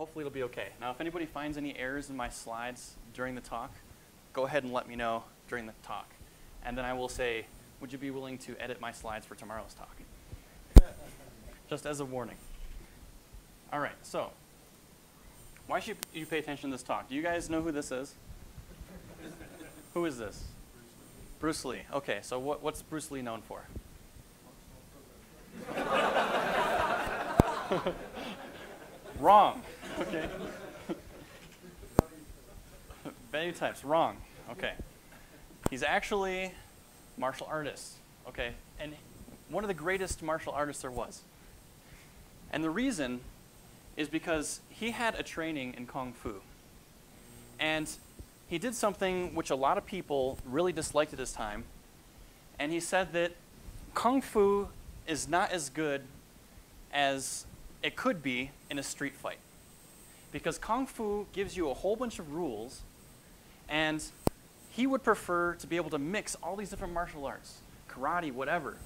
hopefully it'll be okay. Now, if anybody finds any errors in my slides during the talk, go ahead and let me know during the talk. And then I will say, would you be willing to edit my slides for tomorrow's talk? Just as a warning. All right, so why should you pay attention to this talk? Do you guys know who this is? who is this? Bruce Lee. Okay, so what, what's Bruce Lee known for? Wrong. Okay. Many types. Wrong. Okay. He's actually martial artist. Okay, and one of the greatest martial artists there was. And the reason is because he had a training in kung fu. And he did something which a lot of people really disliked at his time. And he said that kung fu is not as good as it could be in a street fight. Because kung fu gives you a whole bunch of rules, and he would prefer to be able to mix all these different martial arts karate, whatever.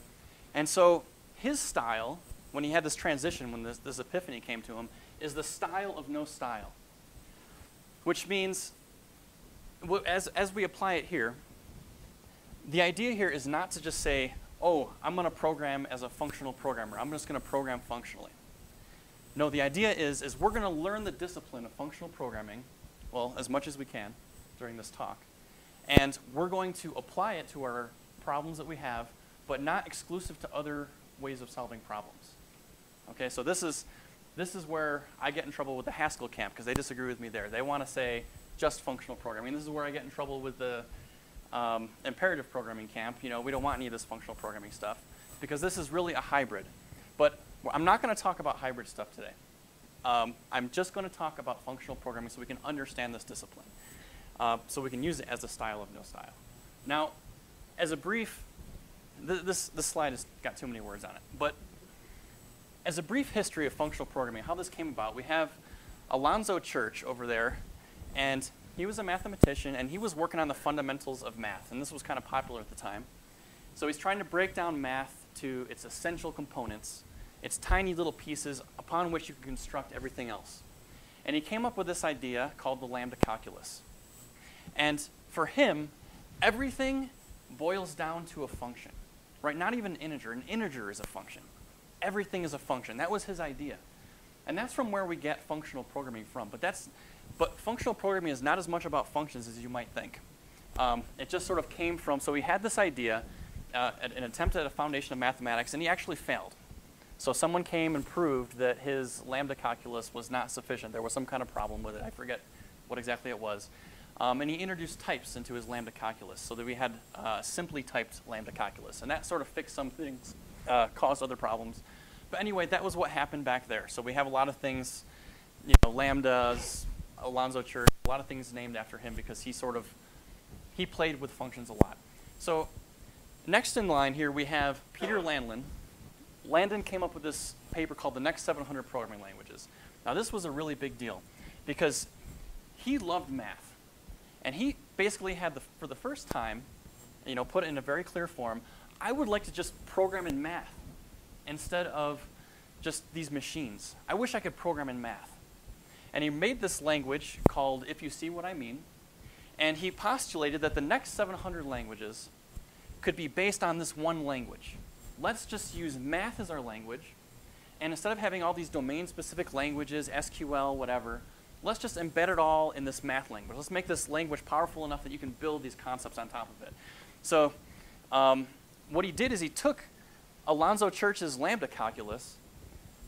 And so his style, when he had this transition, when this, this epiphany came to him, is the style of no style. Which means, as, as we apply it here, the idea here is not to just say, oh, I'm going to program as a functional programmer. I'm just going to program functionally. No, the idea is, is we're going to learn the discipline of functional programming, well, as much as we can during this talk. And we're going to apply it to our problems that we have, but not exclusive to other ways of solving problems. Okay, so this is, this is where I get in trouble with the Haskell camp because they disagree with me there. They want to say just functional programming. This is where I get in trouble with the um, imperative programming camp. You know, we don't want any of this functional programming stuff because this is really a hybrid. But I'm not going to talk about hybrid stuff today. Um, I'm just going to talk about functional programming so we can understand this discipline. Uh, so we can use it as a style of no style. Now, as a brief, th this, this slide has got too many words on it, but as a brief history of functional programming, how this came about, we have Alonzo Church over there, and he was a mathematician, and he was working on the fundamentals of math, and this was kind of popular at the time. So he's trying to break down math to its essential components, its tiny little pieces upon which you can construct everything else. And he came up with this idea called the lambda calculus. And for him, everything boils down to a function, right? Not even an integer. An integer is a function. Everything is a function. That was his idea. And that's from where we get functional programming from. But, that's, but functional programming is not as much about functions as you might think. Um, it just sort of came from, so he had this idea, uh, an attempt at a foundation of mathematics, and he actually failed. So someone came and proved that his lambda calculus was not sufficient. There was some kind of problem with it. I forget what exactly it was. Um, and he introduced types into his lambda calculus so that we had uh, simply typed lambda calculus. And that sort of fixed some things, uh, caused other problems. But anyway, that was what happened back there. So we have a lot of things, you know, lambdas, Alonzo Church, a lot of things named after him because he sort of, he played with functions a lot. So next in line here we have Peter Landin. Landin came up with this paper called The Next 700 Programming Languages. Now this was a really big deal because he loved math. And he basically had, the, for the first time, you know, put it in a very clear form, I would like to just program in math instead of just these machines. I wish I could program in math. And he made this language called If You See What I Mean, and he postulated that the next 700 languages could be based on this one language. Let's just use math as our language, and instead of having all these domain-specific languages, SQL, whatever, let's just embed it all in this math language. Let's make this language powerful enough that you can build these concepts on top of it. So um, what he did is he took Alonzo Church's lambda calculus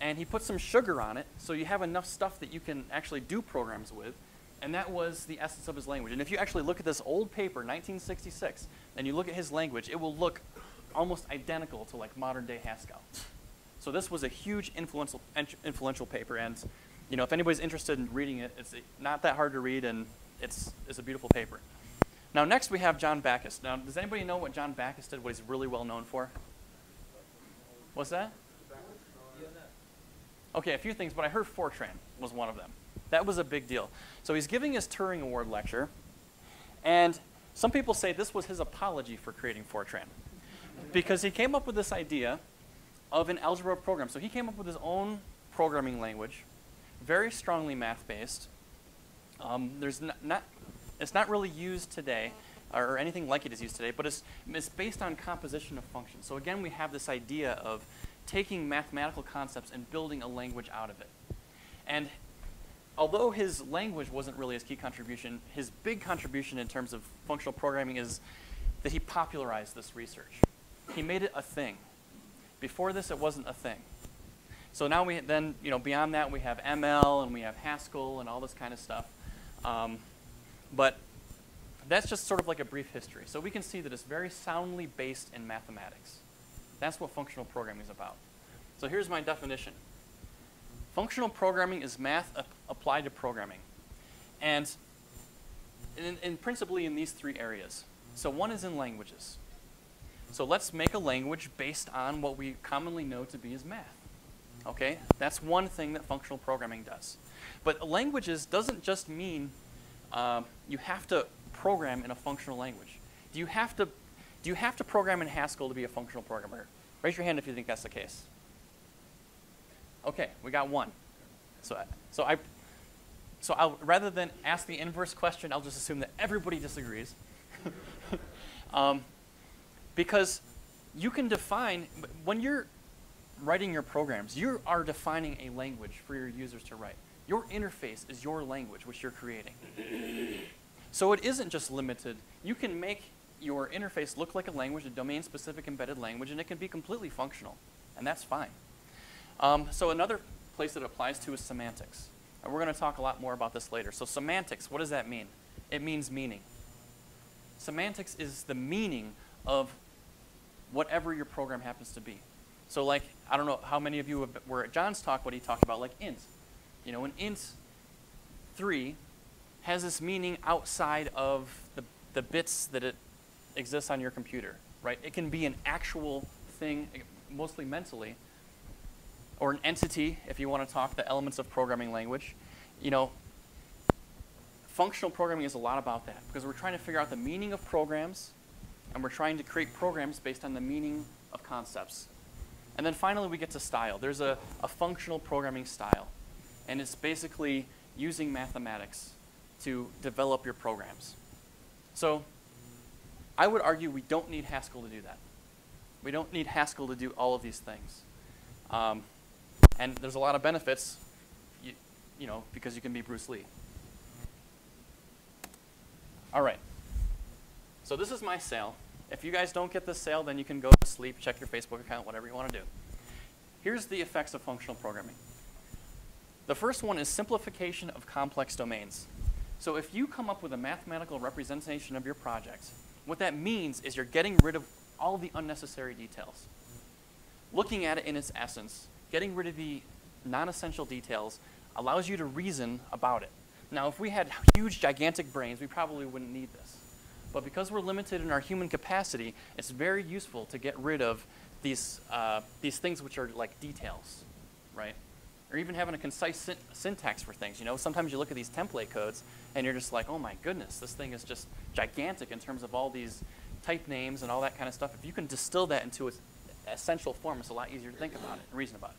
and he put some sugar on it so you have enough stuff that you can actually do programs with. And that was the essence of his language. And if you actually look at this old paper, 1966, and you look at his language, it will look almost identical to like modern day Haskell. So this was a huge influential, influential paper. And you know, if anybody's interested in reading it, it's not that hard to read, and it's, it's a beautiful paper. Now, next we have John Backus. Now, does anybody know what John Backus did, what he's really well known for? What's that? Okay, a few things, but I heard Fortran was one of them. That was a big deal. So he's giving his Turing Award lecture, and some people say this was his apology for creating Fortran. Because he came up with this idea of an algebra program. So he came up with his own programming language very strongly math-based. Um, there's not, not, it's not really used today, or anything like it is used today, but it's, it's based on composition of functions. So again, we have this idea of taking mathematical concepts and building a language out of it. And although his language wasn't really his key contribution, his big contribution in terms of functional programming is that he popularized this research. He made it a thing. Before this, it wasn't a thing. So now we then, you know, beyond that, we have ML and we have Haskell and all this kind of stuff. Um, but that's just sort of like a brief history. So we can see that it's very soundly based in mathematics. That's what functional programming is about. So here's my definition. Functional programming is math ap applied to programming. And in, in principally in these three areas. So one is in languages. So let's make a language based on what we commonly know to be as math. Okay? That's one thing that functional programming does. But languages doesn't just mean uh, you have to program in a functional language. Do you have to do you have to program in Haskell to be a functional programmer? Raise your hand if you think that's the case. Okay, we got one. So, so I, so I'll, rather than ask the inverse question, I'll just assume that everybody disagrees. um, because you can define, when you're writing your programs, you are defining a language for your users to write. Your interface is your language, which you're creating. so it isn't just limited. You can make your interface look like a language, a domain-specific embedded language, and it can be completely functional, and that's fine. Um, so another place that applies to is semantics. And we're going to talk a lot more about this later. So semantics, what does that mean? It means meaning. Semantics is the meaning of whatever your program happens to be. So like, I don't know how many of you were at John's talk, what he talked about, like int. You know, an int 3 has this meaning outside of the, the bits that it exists on your computer, right? It can be an actual thing, eh, mostly mentally, or an entity, if you want to talk the elements of programming language. You know, functional programming is a lot about that because we're trying to figure out the meaning of programs and we're trying to create programs based on the meaning of concepts. And then finally we get to style. There's a, a functional programming style and it's basically using mathematics to develop your programs. So I would argue we don't need Haskell to do that. We don't need Haskell to do all of these things. Um, and there's a lot of benefits, you, you know, because you can be Bruce Lee. All right. So this is my sale. If you guys don't get this sale, then you can go to sleep, check your Facebook account, whatever you want to do. Here's the effects of functional programming. The first one is simplification of complex domains. So if you come up with a mathematical representation of your project, what that means is you're getting rid of all the unnecessary details. Looking at it in its essence, getting rid of the non-essential details allows you to reason about it. Now, if we had huge, gigantic brains, we probably wouldn't need this. But because we're limited in our human capacity, it's very useful to get rid of these, uh, these things which are like details, right? Or even having a concise syn syntax for things. You know, sometimes you look at these template codes and you're just like, oh my goodness, this thing is just gigantic in terms of all these type names and all that kind of stuff. If you can distill that into its essential form, it's a lot easier to think about it and reason about it.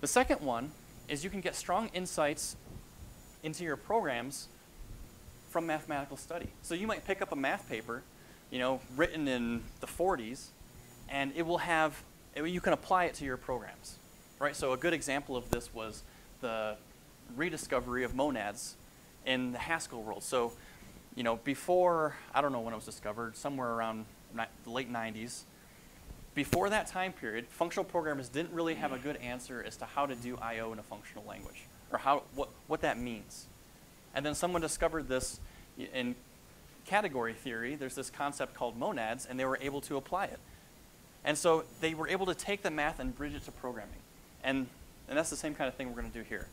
The second one is you can get strong insights into your programs from mathematical study. So you might pick up a math paper, you know, written in the 40s, and it will have, you can apply it to your programs, right? So a good example of this was the rediscovery of monads in the Haskell world. So, you know, before, I don't know when it was discovered, somewhere around the late 90s, before that time period, functional programmers didn't really have a good answer as to how to do I.O. in a functional language, or how, what, what that means. And then someone discovered this in category theory. There's this concept called monads, and they were able to apply it. And so they were able to take the math and bridge it to programming. And, and that's the same kind of thing we're going to do here.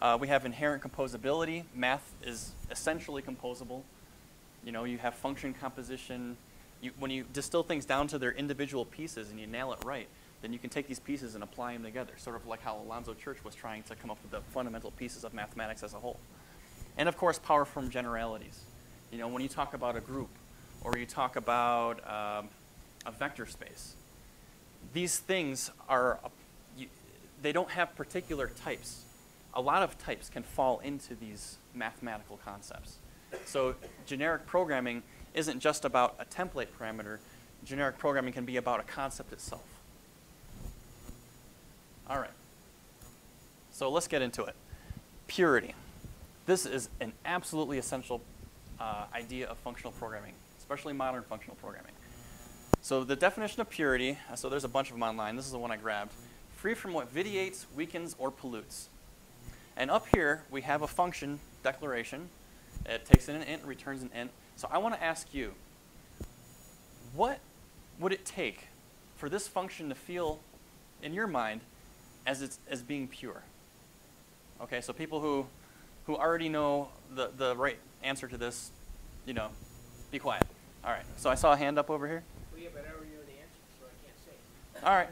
Uh, we have inherent composability. Math is essentially composable. You know, you have function composition, you, when you distill things down to their individual pieces and you nail it right, then you can take these pieces and apply them together, sort of like how Alonzo Church was trying to come up with the fundamental pieces of mathematics as a whole. And of course, power from generalities. You know, when you talk about a group or you talk about um, a vector space, these things are, you, they don't have particular types. a lot of types can fall into these mathematical concepts. So generic programming isn't just about a template parameter. Generic programming can be about a concept itself. All right. So let's get into it. Purity. This is an absolutely essential uh, idea of functional programming, especially modern functional programming. So the definition of purity, uh, so there's a bunch of them online. This is the one I grabbed. Free from what vitiates, weakens, or pollutes. And up here, we have a function declaration. It takes in an int, returns an int. So I want to ask you, what would it take for this function to feel, in your mind, as, it's, as being pure? Okay, so people who, who already know the, the right answer to this, you know, be quiet. All right, so I saw a hand up over here. Well, yeah, but I already know the answer, so I can't say. All right.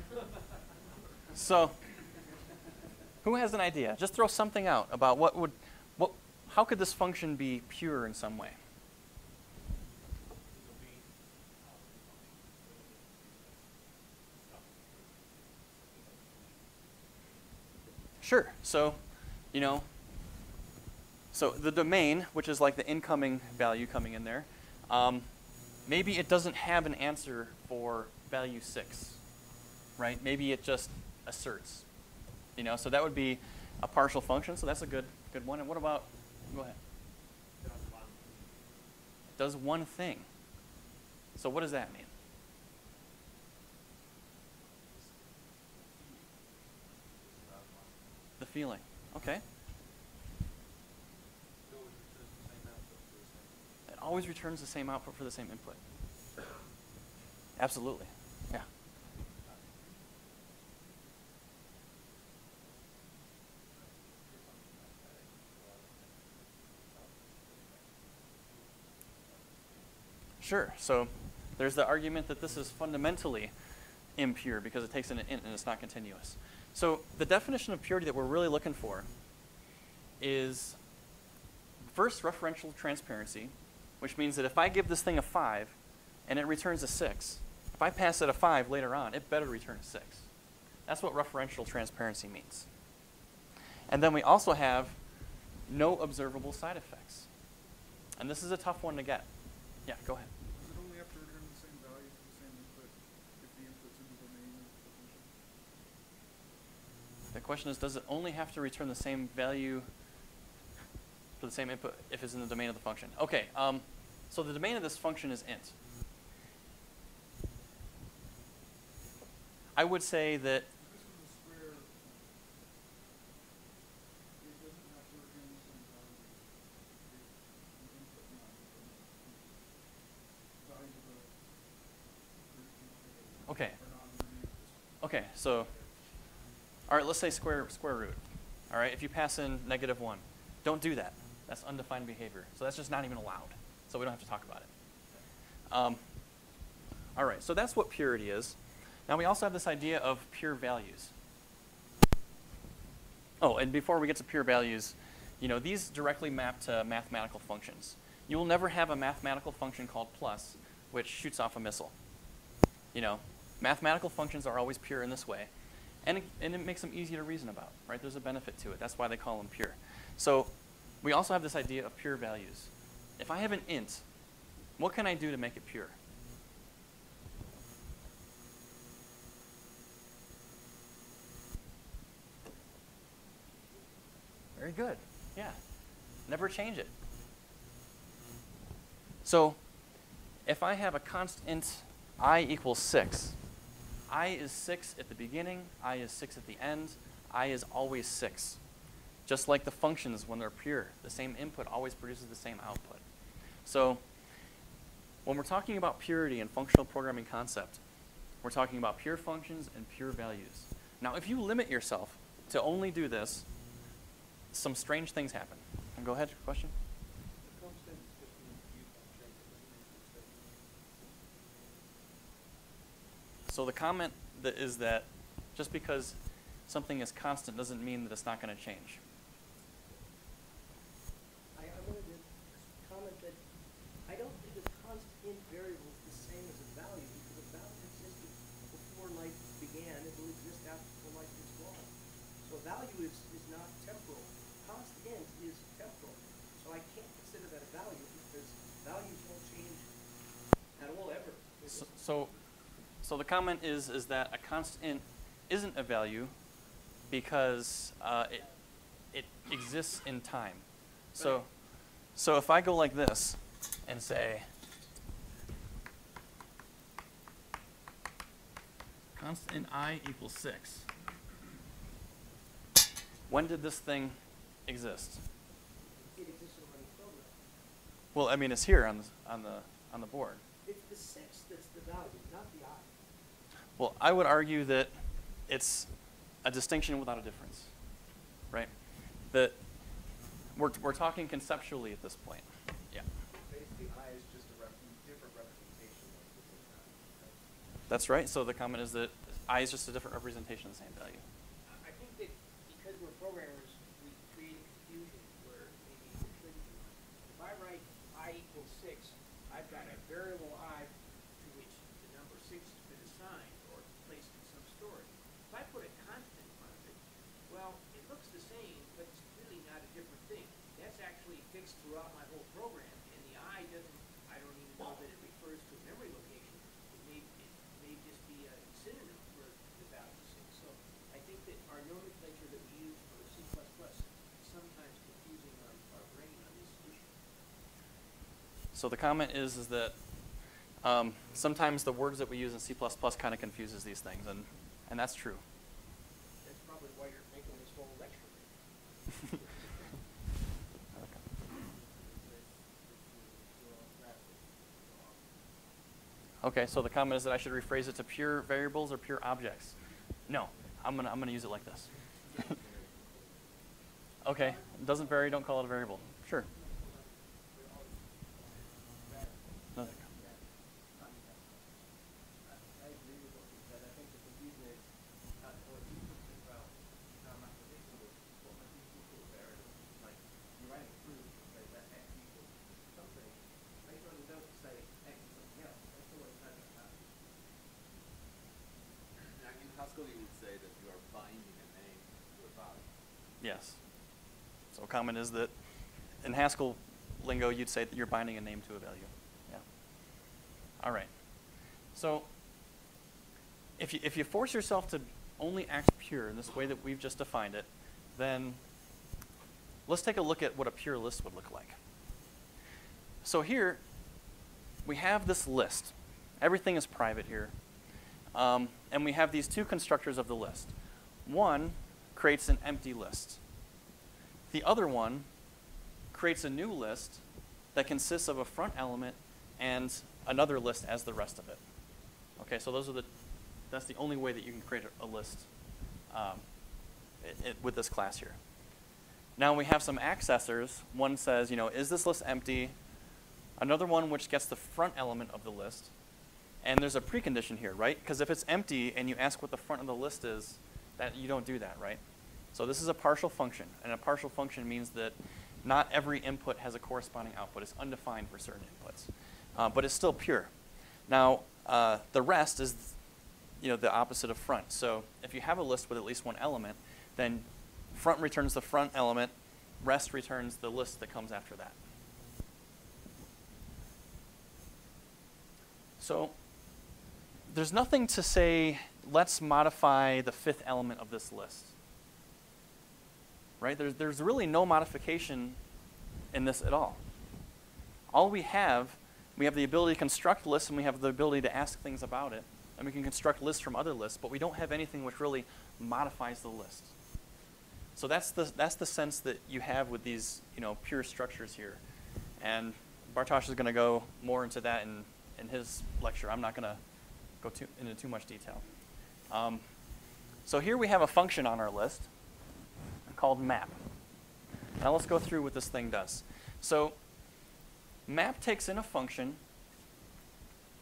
So, who has an idea? Just throw something out about what would, what, how could this function be pure in some way? Sure. So, you know, so the domain, which is like the incoming value coming in there, um, maybe it doesn't have an answer for value 6, right? Maybe it just asserts, you know, so that would be a partial function, so that's a good, good one. And what about, go ahead. Does one thing. So what does that mean? The feeling. Okay. It always returns the same output for the same input. Absolutely. Yeah. Sure. So there's the argument that this is fundamentally impure because it takes an int and it's not continuous. So the definition of purity that we're really looking for is first referential transparency, which means that if I give this thing a 5 and it returns a 6, if I pass it a 5 later on, it better return a 6. That's what referential transparency means. And then we also have no observable side effects. And this is a tough one to get. Yeah, go ahead. Does it only have to return the same value for the same input if the input's in the domain of the function? The question is, does it only have to return the same value for the same input if it's in the domain of the function? Okay, um, so the domain of this function is int. I would say that, okay, okay, so, all right, let's say square, square root. All right, if you pass in negative 1, don't do that. That's undefined behavior. So that's just not even allowed. So we don't have to talk about it. Um, all right, so that's what purity is. Now we also have this idea of pure values. Oh, and before we get to pure values, you know, these directly map to mathematical functions. You will never have a mathematical function called plus, which shoots off a missile. You know, mathematical functions are always pure in this way. And it, and it makes them easy to reason about, right? There's a benefit to it. That's why they call them pure. So we also have this idea of pure values. If I have an int, what can I do to make it pure? Very good. Yeah. Never change it. So if I have a constant i equals 6, i is 6 at the beginning, i is 6 at the end, i is always 6. Just like the functions when they're pure, the same input always produces the same output. So when we're talking about purity and functional programming concept, we're talking about pure functions and pure values. Now, if you limit yourself to only do this, some strange things happen. Go ahead, question. So the comment that is that just because something is constant doesn't mean that it's not going to change. I, I wanted to comment that I don't think a constant variable is the same as a value, because a value existed before life began, it will exist after life is gone. So a value is, is not temporal. So, so, the comment is is that a constant isn't a value because uh, it it exists in time. So, so if I go like this and say constant i equals six, when did this thing exist? It exists in running program. Well, I mean, it's here on the on the on the board. It's the six that's the value, not the I. Well, I would argue that it's a distinction without a difference, right? That we're, we're talking conceptually at this point. Yeah, Basically, I is just a rep- different representation of the same value, that's right. So the comment is that i is just a different representation of the same value. I think that because we're programmers, we create a confusion where maybe it shouldn't be. If I write I equals six, I've got a variable I to which the number six has been assigned or placed in some storage. If I put a constant in front of it, well, it looks the same, but it's really not a different thing. That's actually fixed throughout my whole program, and the I doesn't, I don't even know that it refers to a memory location. It may, it may just be a synonym for the value six. So I think that our nomenclature that we use for C plus plus is sometimes confusing our, our brain on this issue. So the comment is is that um, sometimes the words that we use in C++ kind of confuses these things, and and that's true. That's probably why you're making this whole lecture. Okay, so the comment is that I should rephrase it to pure variables or pure objects. No, I'm gonna I'm gonna use it like this. okay, it doesn't vary. Don't call it a variable. Sure. No, I agree with what you said. I think the confusion is, uh, or you could think about how mathematician would, what might be equal to variable. Like, you're writing a proof that that x equals something. Later on, you don't say x is something else. That's always kind of happens. Now, in Haskell, you would say that you are binding a name to a value. Yes. So comment is that in Haskell lingo, you'd say that you're binding a name to a value. Yeah. All right. So if you, if you force yourself to only act pure in this way that we've just defined it, then let's take a look at what a pure list would look like. So here, we have this list. Everything is private here. Um, and we have these two constructors of the list. One creates an empty list. The other one creates a new list that consists of a front element and another list as the rest of it. Okay, so those are the, that's the only way that you can create a, list um, i- i- with this class here. Now we have some accessors. One says, you know, is this list empty? Another one which gets the front element of the list. And there's a precondition here, right? Because if it's empty and you ask what the front of the list is, that you don't do that, right? So this is a partial function, and a partial function means that not every input has a corresponding output. It's undefined for certain inputs, uh, but it's still pure. Now uh, the rest is, you know, the opposite of front. So if you have a list with at least one element, then front returns the front element, rest returns the list that comes after that. So there's nothing to say, let's modify the fifth element of this list. Right? There's, there's really no modification in this at all. All we have, we have the ability to construct lists and we have the ability to ask things about it. And we can construct lists from other lists, but we don't have anything which really modifies the list. So that's the, that's the sense that you have with these you know, pure structures here. And Bartosz is going to go more into that in, in his lecture. I'm not going to go too, into too much detail. Um, so here we have a function on our list called map. Now let's go through what this thing does. So map takes in a function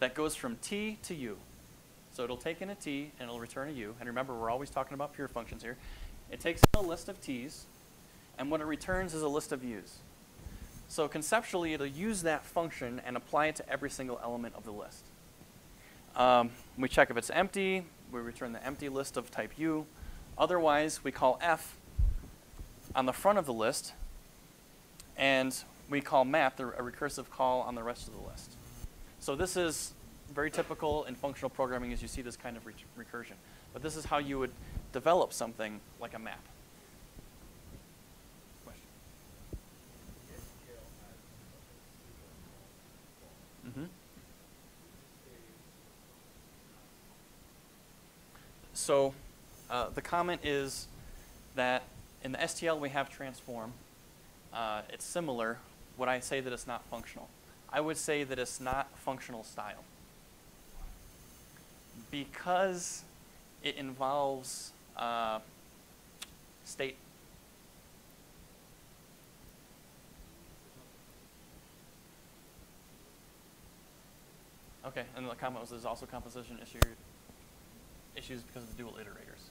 that goes from t to u. So it'll take in a t and it'll return a u. And remember, we're always talking about pure functions here. It takes in a list of t's, and what it returns is a list of u's. So conceptually, it'll use that function and apply it to every single element of the list. Um, we check if it's empty. We return the empty list of type u. Otherwise, we call f on the front of the list, and we call map the, a recursive call on the rest of the list. So this is very typical in functional programming is you see this kind of re- recursion. But this is how you would develop something like a map. Question. Mm-hmm. So uh, the comment is that in the STL we have transform. Uh, it's similar. Would I say that it's not functional? I would say that it's not functional style. Because it involves uh, state. Okay, and the comment was there's also composition issue, issues because of the dual iterators.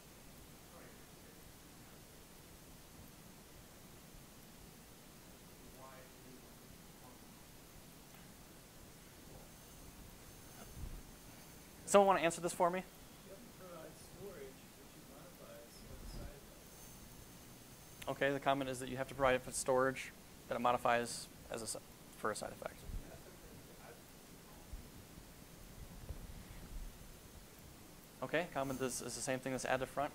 Someone want to answer this for me? Okay, the comment is that you have to provide it for storage, that it modifies as a, for a side effect. Okay, comment is, is the same thing as add to front.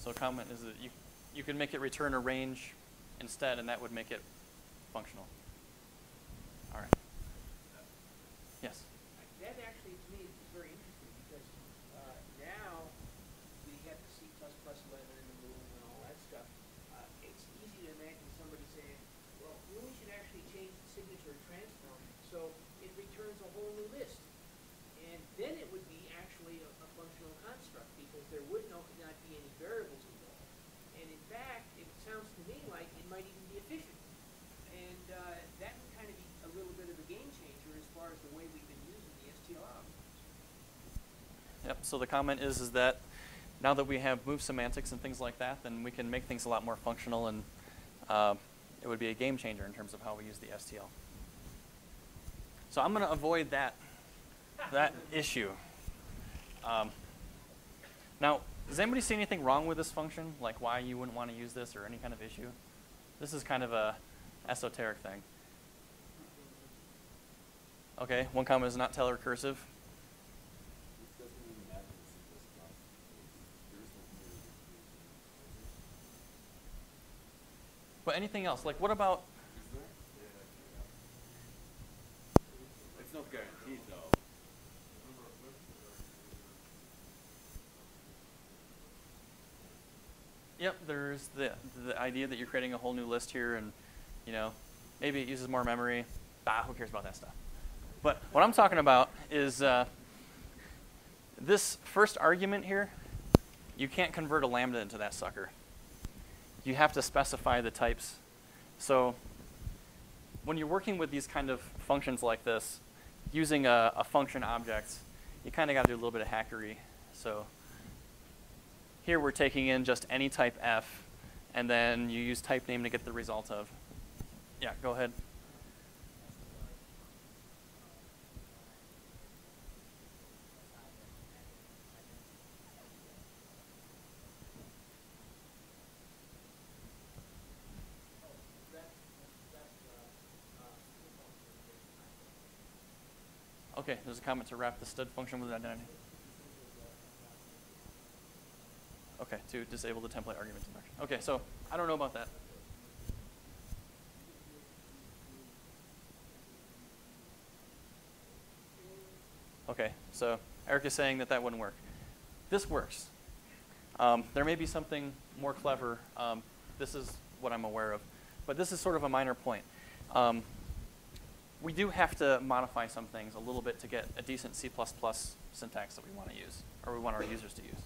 So comment is that you, you can make it return a range instead, and that would make it functional. All right. Yes. That actually, to me, is very interesting because uh, now we have the C the and all that stuff. Uh, it's easy to imagine somebody saying, well, we should actually change the signature transform so it returns a whole new list. And then it would be actually a, a functional construct because there would no, not be any variables involved. And in fact, it sounds to me like it might even be efficient. And uh, that would kind of be a little bit of a game changer as far as the way we've been using the STL. Yep. So the comment is is that now that we have move semantics and things like that, then we can make things a lot more functional, and uh, it would be a game changer in terms of how we use the STL. So I'm going to avoid that that issue. Um, now, does anybody see anything wrong with this function? Like why you wouldn't want to use this or any kind of issue? This is kind of a esoteric thing. Okay, one comment is not tail recursive. This doesn't even matter in C++. There is no clear definition. But anything else? Like what about It's not guaranteed though. Yep, there's the the idea that you're creating a whole new list here, and you know, maybe it uses more memory. Ah, who cares about that stuff? But what I'm talking about is uh, this first argument here. You can't convert a lambda into that sucker. You have to specify the types. So when you're working with these kind of functions like this, using a, a function object, you kind of got to do a little bit of hackery. So here we're taking in just any type f, and then you use type name to get the result of. Yeah, go ahead. Okay, there's a comment to wrap the std function with identity. Okay, to disable the template argument deduction. Okay, so I don't know about that. Okay, so Eric is saying that that wouldn't work. This works. Um, there may be something more clever. Um, this is what I'm aware of. But this is sort of a minor point. Um, we do have to modify some things a little bit to get a decent C++ syntax that we want to use, or we want our users to use.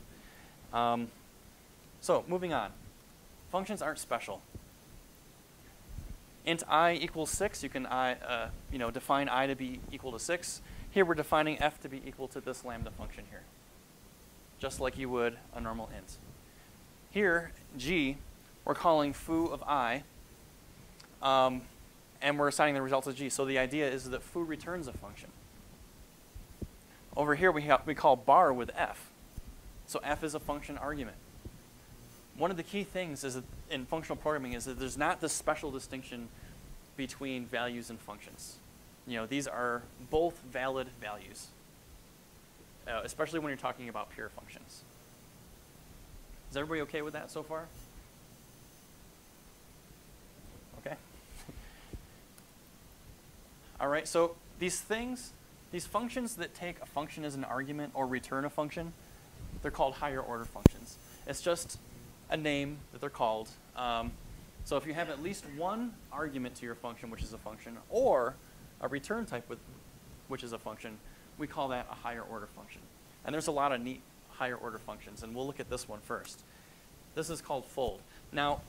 Um, so moving on. Functions aren't special. int i equals 6, you can I, uh, you know, define i to be equal to 6. Here we're defining f to be equal to this lambda function here, just like you would a normal int. Here, g, we're calling foo of i, um, and we're assigning the result to g. So the idea is that foo returns a function. Over here, we, we call bar with f. So f is a function argument. One of the key things is that in functional programming is that there's not this special distinction between values and functions. You know, these are both valid values, uh, especially when you're talking about pure functions. Is everybody okay with that so far? Okay. All right, so these things, these functions that take a function as an argument or return a function, they're called higher order functions. It's just a name that they're called. Um, so if you have at least one argument to your function, which is a function, or a return type with, which is a function, we call that a higher order function. And there's a lot of neat higher order functions, and we'll look at this one first. This is called fold. Now,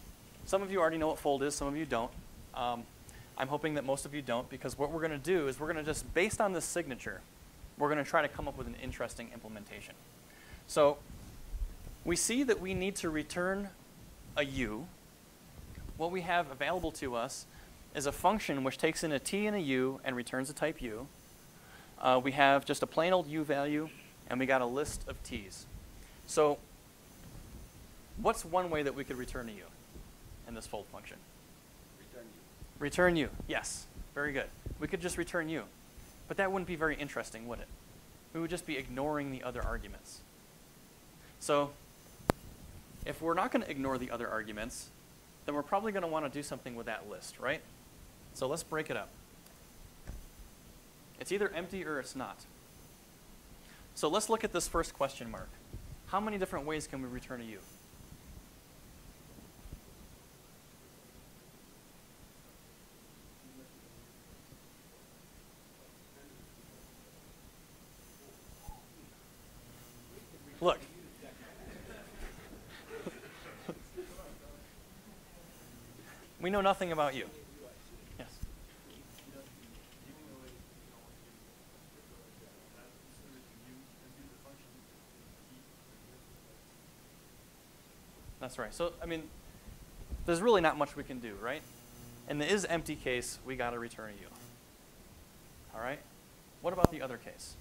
some of you already know what fold is, some of you don't. Um, I'm hoping that most of you don't, because what we're going to do is we're going to just, based on this signature, we're going to try to come up with an interesting implementation. So we see that we need to return a u. What we have available to us is a function which takes in a t and a u and returns a type u. Uh, we have just a plain old u value, and we got a list of t's. So what's one way that we could return a u in this fold function? Return you. Yes, very good. We could just return you. but that wouldn't be very interesting, would it? We would just be ignoring the other arguments. So if we're not going to ignore the other arguments, then we're probably going to want to do something with that list, right? So let's break it up. It's either empty or it's not. So let's look at this first question mark. How many different ways can we return a u? We know nothing about you. Yes. That's right. So, I mean, there's really not much we can do, right? In the is empty case, we got to return a u. All right? What about the other case?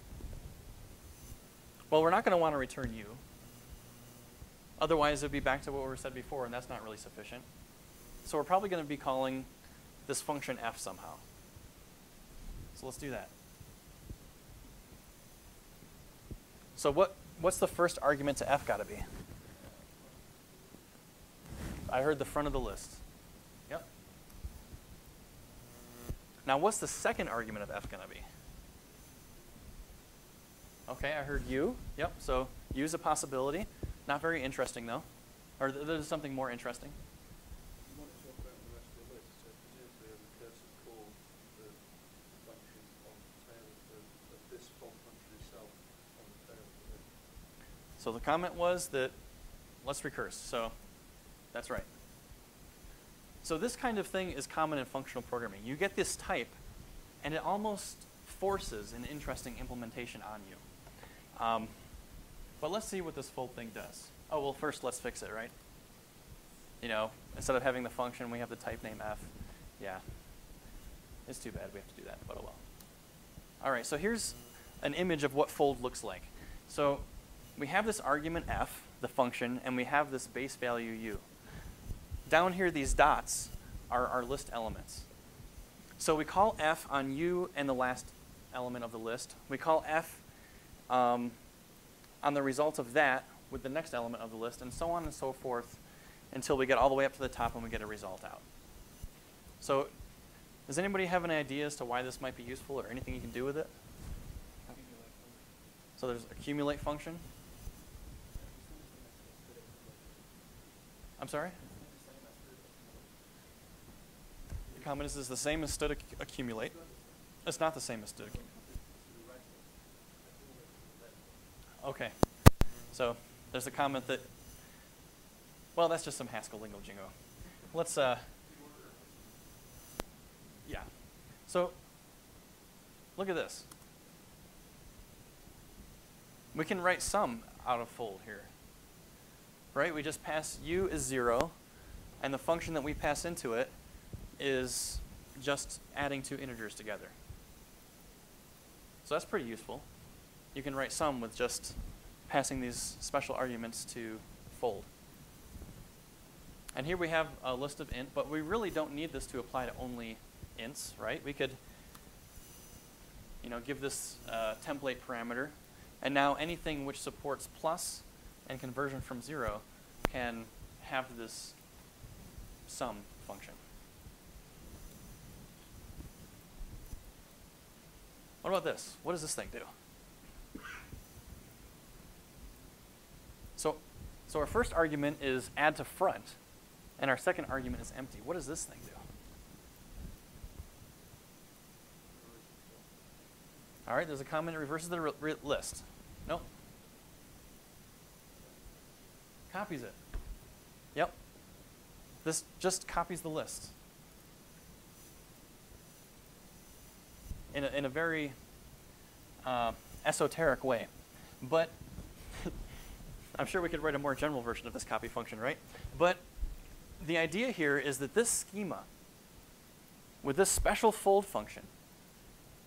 Well, we're not going to want to return u. Otherwise, it would be back to what we said before, and that's not really sufficient. So we're probably going to be calling this function f somehow. So let's do that. So what, what's the first argument to f got to be? I heard the front of the list. Yep. Now what's the second argument of f going to be? Okay, I heard u. Yep, so u is a possibility. Not very interesting though. Or th there's something more interesting. You want to talk about the rest of the list, so presumably a recursive call the function on the tail of, the, of this fold function itself on the tail of the list. So the comment was that let's recurse. So that's right. So this kind of thing is common in functional programming. You get this type, and it almost forces an interesting implementation on you. Um, but let's see what this fold thing does. Oh, well, first let's fix it, right? You know, instead of having the function, we have the type name f. Yeah. It's too bad we have to do that, but oh well. All right, so here's an image of what fold looks like. So we have this argument f, the function, and we have this base value u. Down here, these dots are our list elements. So we call f on u and the last element of the list. We call f um, on the result of that with the next element of the list, and so on and so forth until we get all the way up to the top and we get a result out. So does anybody have any idea as to why this might be useful or anything you can do with it? So there's accumulate function. I'm sorry? The comment is, the same as acc- accumulate. It's not the same as std accumulate. Okay. So there's a comment that Well, that's just some Haskell lingo jingo. Let's, uh, yeah. So, look at this. We can write sum out of fold here. Right? We just pass u is 0, and the function that we pass into it is just adding two integers together. So that's pretty useful. You can write sum with just passing these special arguments to fold. And here we have a list of int, but we really don't need this to apply to only ints, right? We could, you know, give this uh, template parameter, and now anything which supports plus and conversion from zero can have this sum function. What about this? What does this thing do? So, so our first argument is add to front, and our second argument is empty. What does this thing do? All right, there's a comment that reverses the list. Nope. Copies it. Yep. This just copies the list. In a, in a very uh, esoteric way. But I'm sure we could write a more general version of this copy function, right? But the idea here is that this schema, with this special fold function,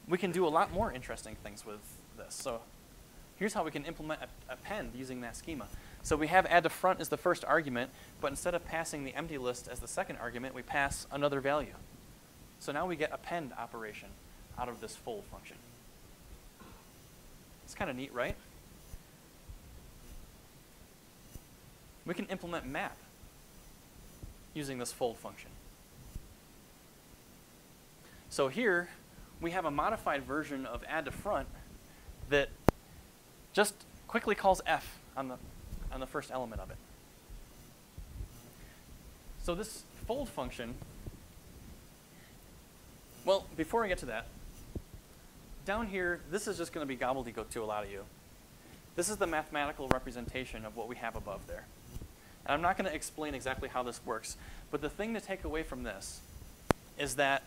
we can do a lot more interesting things with this. So here's how we can implement append using that schema. So we have add to front as the first argument, but instead of passing the empty list as the second argument, we pass another value. So now we get append operation out of this fold function. It's kind of neat, right? We can implement map using this fold function. So here, we have a modified version of add to front that just quickly calls f on the, on the first element of it. So this fold function, well, before I get to that, down here, this is just going to be gobbledygook to a lot of you. This is the mathematical representation of what we have above there. And I'm not going to explain exactly how this works, but the thing to take away from this is that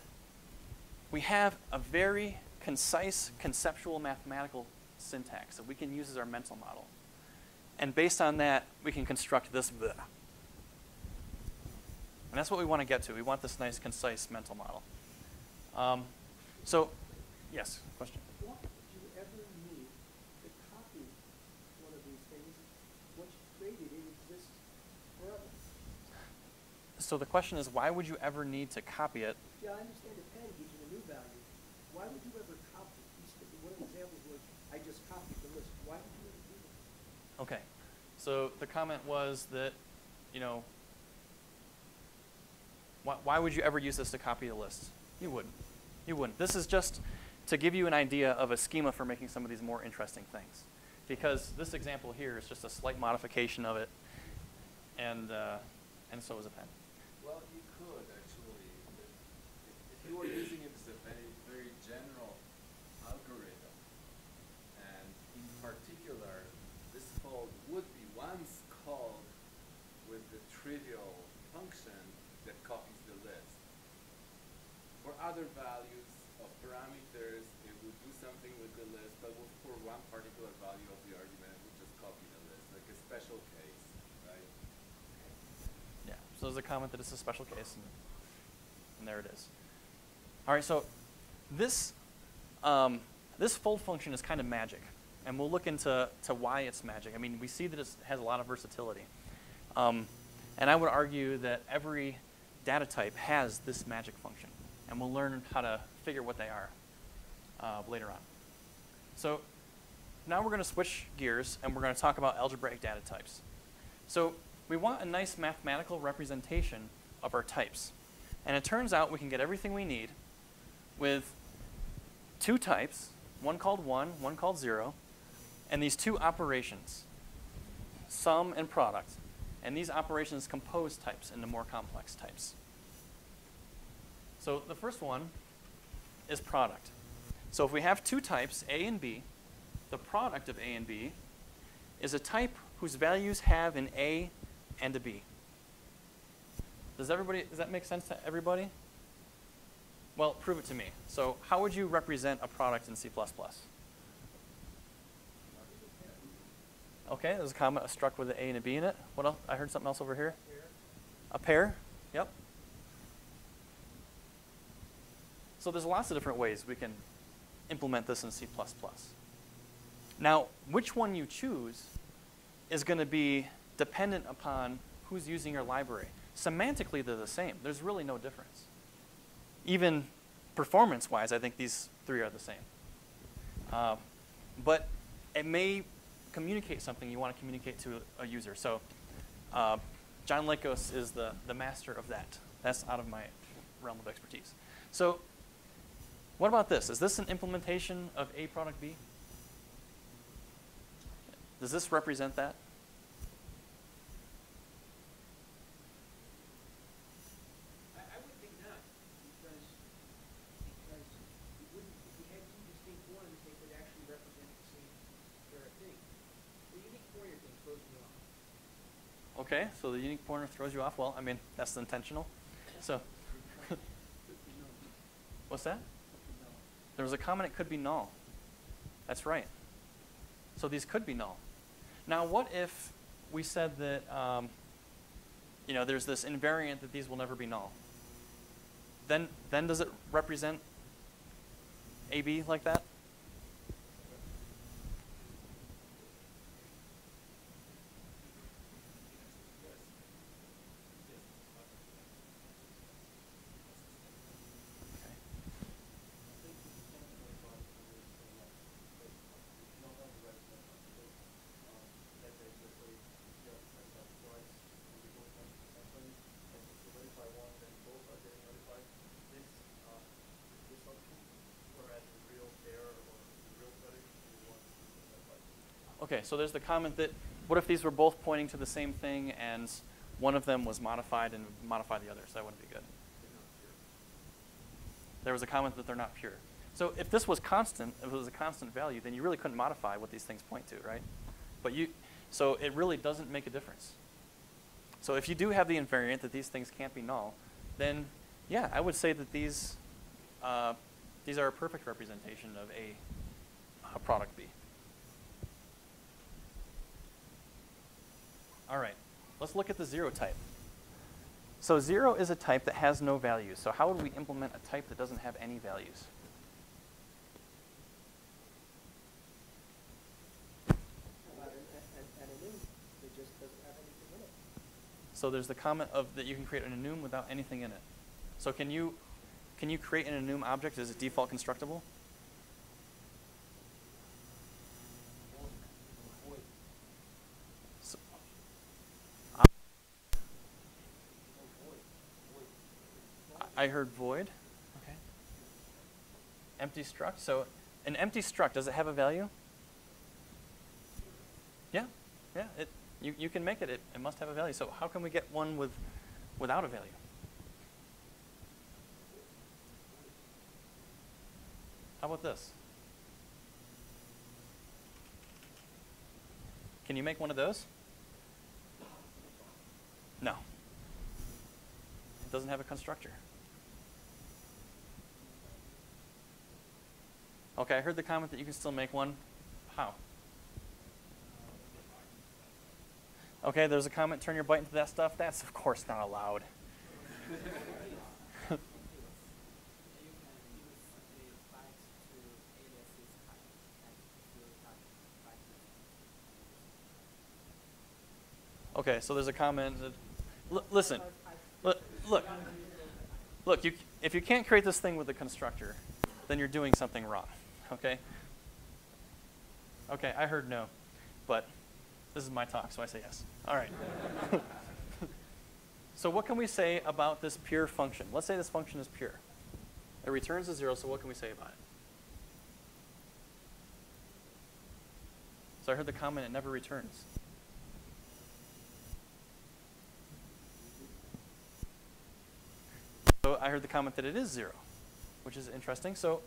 we have a very concise conceptual mathematical syntax that we can use as our mental model. And based on that, we can construct this bleh. And that's what we want to get to. We want this nice, concise mental model. Um, so, yes, question. What would you ever need to copy one of these things? Once you created it, exists forever. So the question is, why would you ever need to copy it? Yeah, I understand the pen gives you a new value. Why would you ever copy? One of the examples was, I just copied the list. Why would you ever do that? Okay. So the comment was that, you know, why, why would you ever use this to copy a list? You wouldn't. You wouldn't. This is just to give you an idea of a schema for making some of these more interesting things. Because this example here is just a slight modification of it, and, uh, and so is append. Well, you could actually, if, if you were using it as a very, very general algorithm, and in particular, this fold would be once called with the trivial function that copies the list. For other values of parameters, it would do something with the list, but with- for one particular value of the argument, it would just copy the list, like a special case, right? Yeah, so there's a comment that it's a special case, and, and there it is. All right, so this, um, this fold function is kind of magic, and we'll look into to why it's magic. I mean, we see that it has a lot of versatility. Um, and I would argue that every data type has this magic function, and we'll learn how to figure what they are uh, later on. So now we're going to switch gears, and we're going to talk about algebraic data types. So we want a nice mathematical representation of our types. And it turns out we can get everything we need with two types, one called 1, one called 0, and these two operations, sum and product. And these operations compose types into more complex types. So the first one is product. So if we have two types, A and B, the product of A and B is a type whose values have an A and a B. Does everybody, does that make sense to everybody? Well, prove it to me. So how would you represent a product in C++? Okay, there's a comma struct with an A and a B in it. What else? I heard something else over here. A pair? Yep. So there's lots of different ways we can implement this in C++. Now, which one you choose is going to be dependent upon who's using your library. Semantically, they're the same. There's really no difference. Even performance-wise, I think these three are the same. Uh, but it may communicate something you want to communicate to a user. So uh, John Lakos is the, the master of that. That's out of my realm of expertise. So what about this? Is this an implementation of A product B? Does this represent that? I, I would think not, because, because you wouldn't, if you had two distinct ones, they could actually represent the same sort of thing. The unique pointer thing throws me off. Okay, so the unique pointer throws you off. Well, I mean, that's intentional. So, what's that? There was a comment it could be null. That's right. So these could be null. Now, what if we said that, um, you know, there's this invariant that these will never be null? Then, then does it represent AB like that? Okay, so there's the comment that what if these were both pointing to the same thing and one of them was modified and modified the other, so that wouldn't be good. There was a comment that they're not pure. So if this was constant, if it was a constant value, then you really couldn't modify what these things point to, right? But you, so it really doesn't make a difference. So if you do have the invariant that these things can't be null, then yeah, I would say that these, uh, these are a perfect representation of a, a product B. All right, let's look at the zero type. So zero is a type that has no values. So how would we implement a type that doesn't have any values? It it. So there's the comment of that you can create an enum without anything in it. So can you can you create an enum object as a default constructible? So, I- I heard void. Okay. Empty struct. So an empty struct, does it have a value? Yeah, yeah. It, you, you can make it. it. It must have a value. So how can we get one with without a value? How about this? Can you make one of those? No. It doesn't have a constructor. Okay, I heard the comment that you can still make one. How? Okay, there's a comment, turn your bite into that stuff. That's, of course, not allowed. Okay, so there's a comment. That, listen, look, look. You, if you can't create this thing with a constructor, then you're doing something wrong. Okay. Okay, I heard no, but this is my talk, so I say yes. All right. so what can we say about this pure function? Let's say this function is pure. It returns a zero, so what can we say about it? So I heard the comment, it never returns. So I heard the comment that it is zero, which is interesting. So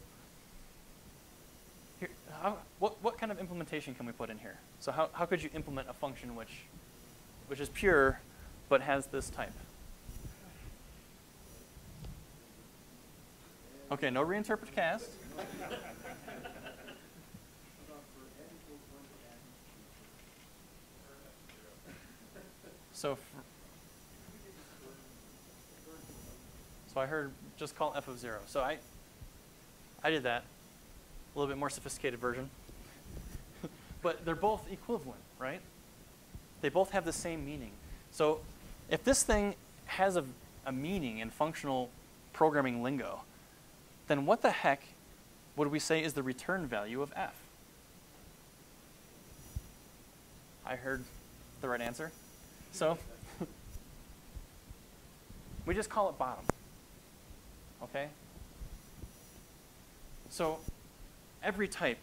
how, what, what kind of implementation can we put in here? So how, how could you implement a function which, which is pure but has this type? Okay, no reinterpret cast. so, so I heard just call f of zero. So I, I did that a little bit more sophisticated version. but they're both equivalent, right? They both have the same meaning. So if this thing has a, a meaning in functional programming lingo, then what the heck would we say is the return value of f? I heard the right answer. So we just call it bottom. Okay? So every type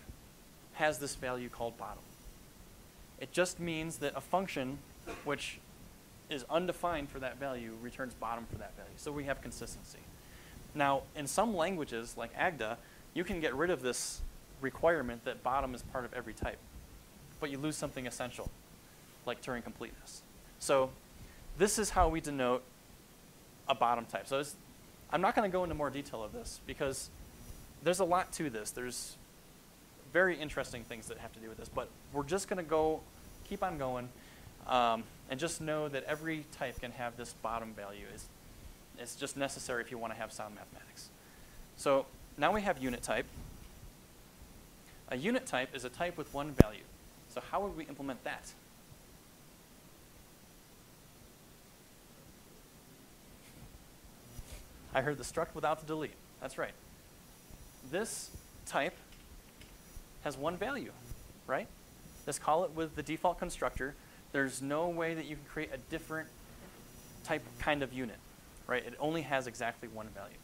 has this value called bottom. It just means that a function which is undefined for that value returns bottom for that value. So we have consistency. Now, in some languages, like Agda, you can get rid of this requirement that bottom is part of every type. But you lose something essential, like Turing completeness. So this is how we denote a bottom type. So I'm not going to go into more detail of this because there's a lot to this. There's very interesting things that have to do with this, but we're just going to go, keep on going, um, and just know that every type can have this bottom value. It's, it's just necessary if you want to have sound mathematics. So now we have unit type. A unit type is a type with one value. So how would we implement that? I heard the struct without the delete. That's right. This type has one value, right? Just call it with the default constructor. There's no way that you can create a different type kind of unit, right? It only has exactly one value.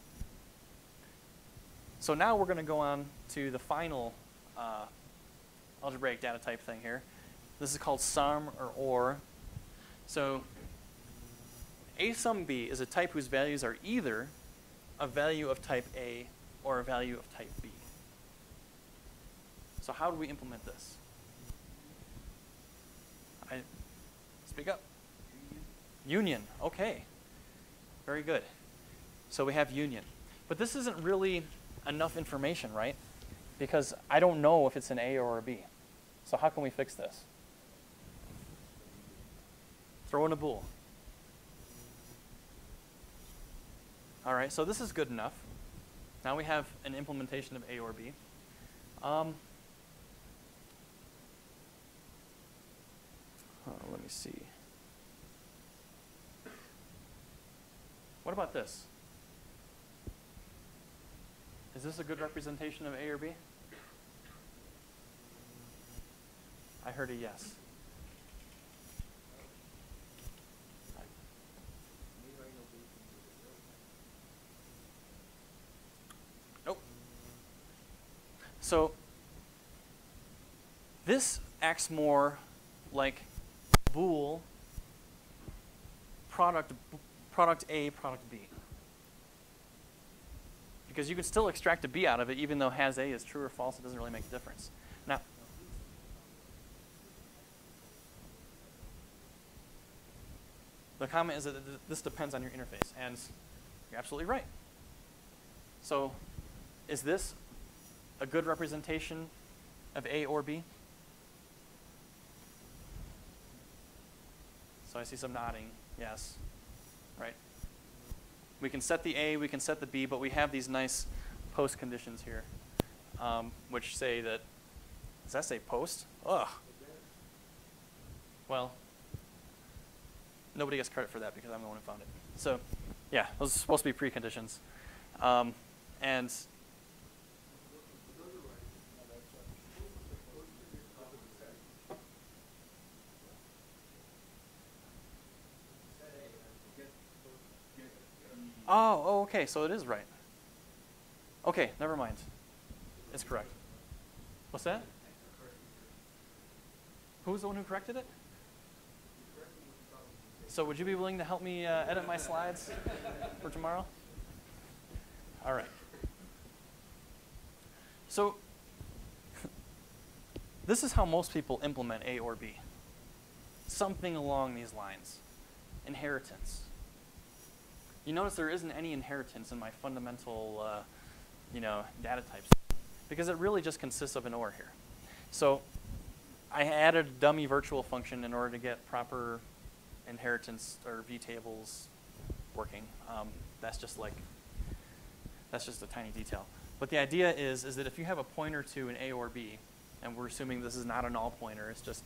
So now we're going to go on to the final uh, algebraic data type thing here. This is called sum or or. So a sum b is a type whose values are either a value of type A or a value of type B. So how do we implement this? I, speak up. Union. Okay. Very good. So we have union. But this isn't really enough information, right? Because I don't know if it's an A or a B. So how can we fix this? Throw in a bool. All right, so this is good enough. Now we have an implementation of A or B. Um, uh, let me see. What about this? Is this a good representation of A or B? I heard a yes. Nope. So this acts more like bool product product A product B. Because you can still extract a B out of it even though has A is true or false, it doesn't really make a difference. Now the comment is that this depends on your interface, and you're absolutely right. So is this a good representation of A or B? So I see some nodding. Yes. Right. We can set the A, we can set the B, but we have these nice post conditions here, um, which say that, does that say post? Ugh. Well, nobody gets credit for that because I'm the one who found it. So, yeah, those are supposed to be preconditions. Um, and Oh, oh, okay, so it is right. Okay, never mind. It's correct. What's that? Who was the one who corrected it? So would you be willing to help me uh, edit my slides for tomorrow? All right. So this is how most people implement A or B. Something along these lines. Inheritance. You notice there isn't any inheritance in my fundamental uh, you know, data types because it really just consists of an OR here. So I added a dummy virtual function in order to get proper inheritance or vtables working. Um, that's just like, that's just a tiny detail. But the idea is, is that if you have a pointer to an A or B, and we're assuming this is not a null pointer, it's just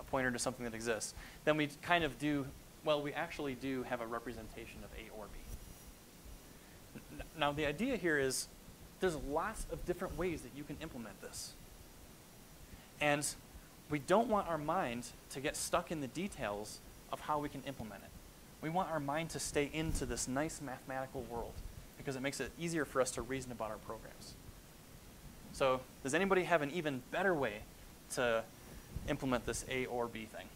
a pointer to something that exists, then we kind of do, well, we actually do have a representation of A or B. Now, the idea here is there's lots of different ways that you can implement this. And we don't want our mind to get stuck in the details of how we can implement it. We want our mind to stay into this nice mathematical world because it makes it easier for us to reason about our programs. So, does anybody have an even better way to implement this A or B thing?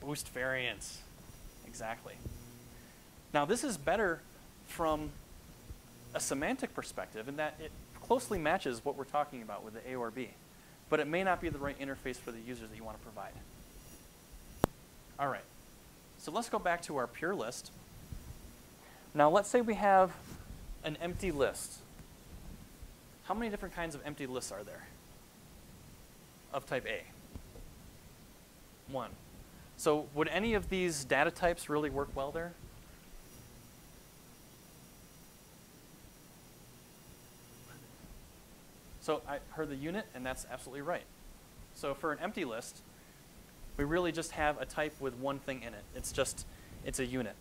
Boost variant. Exactly. Now, this is better from a semantic perspective in that it closely matches what we're talking about with the A or B, but it may not be the right interface for the users that you want to provide. All right, so let's go back to our pure list. Now, let's say we have an empty list. How many different kinds of empty lists are there of type A? One. So would any of these data types really work well there? So I heard the unit, and that's absolutely right. So for an empty list, we really just have a type with one thing in it. It's just, it's a unit.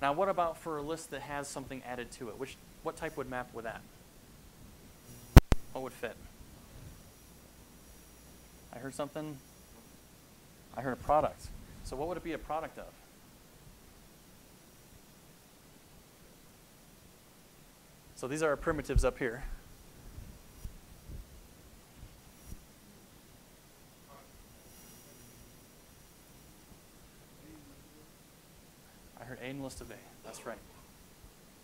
Now what about for a list that has something added to it? Which, what type would map with that? What would fit? I heard something. I heard a product. So what would it be a product of? So these are our primitives up here. I heard A and a list of A. That's right.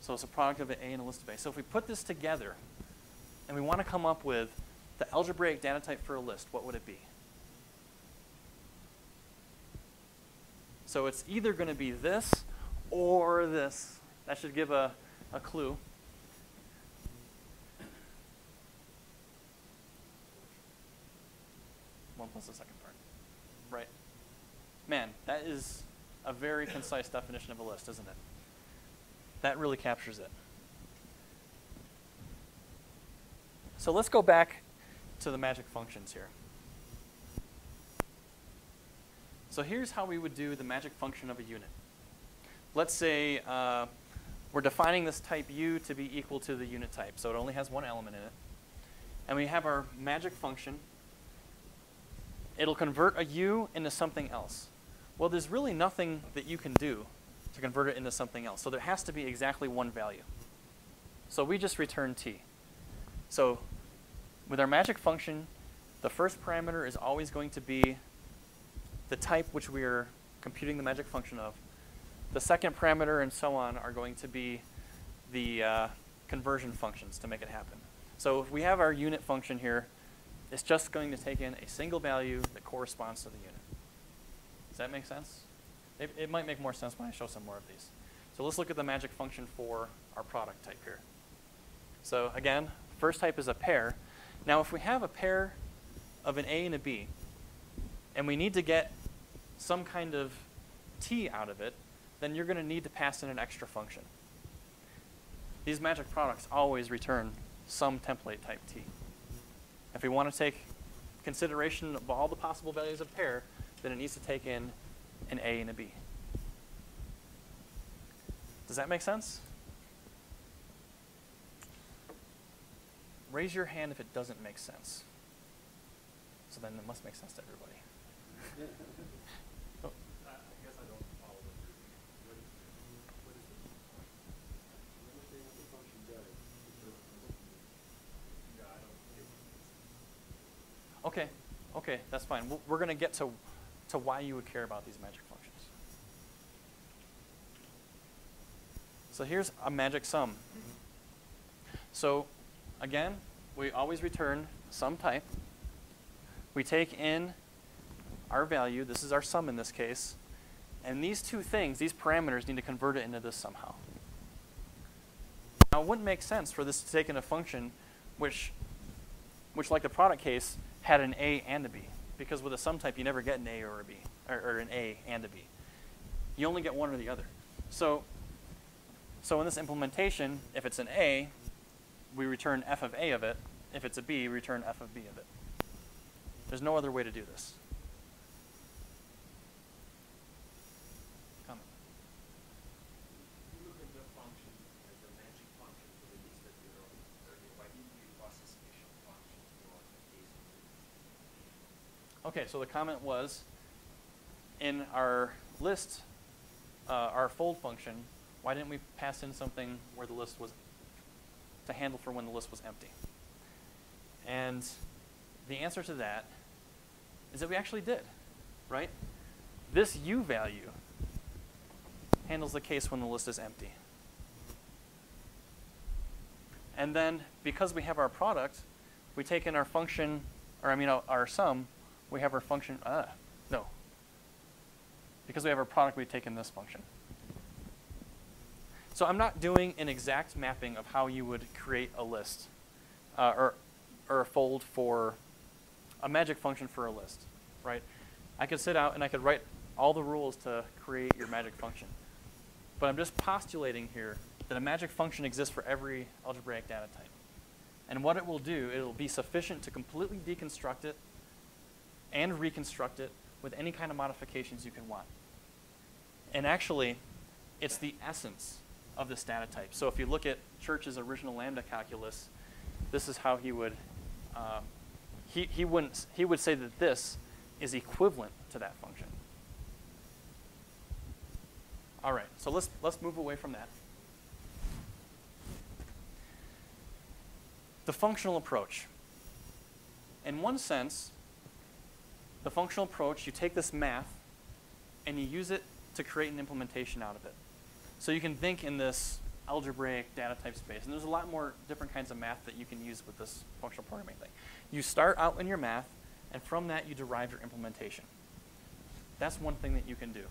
So it's a product of an A and a list of A. So if we put this together and we want to come up with the algebraic data type for a list, what would it be? So it's either going to be this or this. That should give a, a clue. One plus the second part. Right. Man, that is a very concise definition of a list, isn't it? That really captures it. So let's go back to the magic functions here. So here's how we would do the magic function of a unit. Let's say uh, we're defining this type u to be equal to the unit type, so it only has one element in it. And we have our magic function. It'll convert a u into something else. Well, there's really nothing that you can do to convert it into something else. So there has to be exactly one value. So we just return t. So with our magic function, the first parameter is always going to be the type which we are computing the magic function of. The second parameter and so on are going to be the uh, conversion functions to make it happen. So if we have our unit function here, it's just going to take in a single value that corresponds to the unit. Does that make sense? It, it might make more sense when I show some more of these. So let's look at the magic function for our product type here. So again, first type is a pair. Now if we have a pair of an A and a B, and we need to get some kind of t out of it, then you're going to need to pass in an extra function. These magic products always return some template type t. If we want to take consideration of all the possible values of pair, then it needs to take in an A and a B. Does that make sense? Raise your hand if it doesn't make sense. So then it must make sense to everybody. Oh, I, I guess I don't follow what you're, what is, what is this? Let me see what the function does. Yeah, I don't get what Okay, okay, that's fine. We're- going to get to, to why you would care about these magic functions. So here's a magic sum. So again, we always return some type. We take in our value, this is our sum in this case, and these two things, these parameters, need to convert it into this somehow. Now, it wouldn't make sense for this to take in a function which, which like the product case, had an A and a B. Because with a sum type, you never get an A or a B, or, or an A and a B. You only get one or the other. So, so in this implementation, if it's an A, we return f of A of it. If it's a B, return f of B of it. There's no other way to do this. Comment. You look at the function as a magic function for the list that you wrote earlier. Why didn't you pass a special function for the case of the list? Okay, so the comment was, in our list, uh, our fold function, why didn't we pass in something where the list was, to handle for when the list was empty? And the answer to that is that we actually did, right? This u value handles the case when the list is empty. And then, because we have our product, we take in our function, or I mean our, our sum, we have our function, uh, no. Because we have our product, we take in this function. So I'm not doing an exact mapping of how you would create a list, uh, or, or a fold for a magic function for a list, right? I could sit out and I could write all the rules to create your magic function. But I'm just postulating here that a magic function exists for every algebraic data type. And what it will do, it will be sufficient to completely deconstruct it and reconstruct it with any kind of modifications you can want. And actually, it's the essence of this data type. So if you look at Church's original lambda calculus, this is how he would, uh, he, he, wouldn't, he would say that this is equivalent to that function. All right, so let's, let's move away from that. The functional approach. In one sense, the functional approach, you take this math and you use it to create an implementation out of it. So you can think in this algebraic data type space. And there's a lot more different kinds of math that you can use with this functional programming thing. You start out in your math, and from that you derive your implementation. That's one thing that you can do.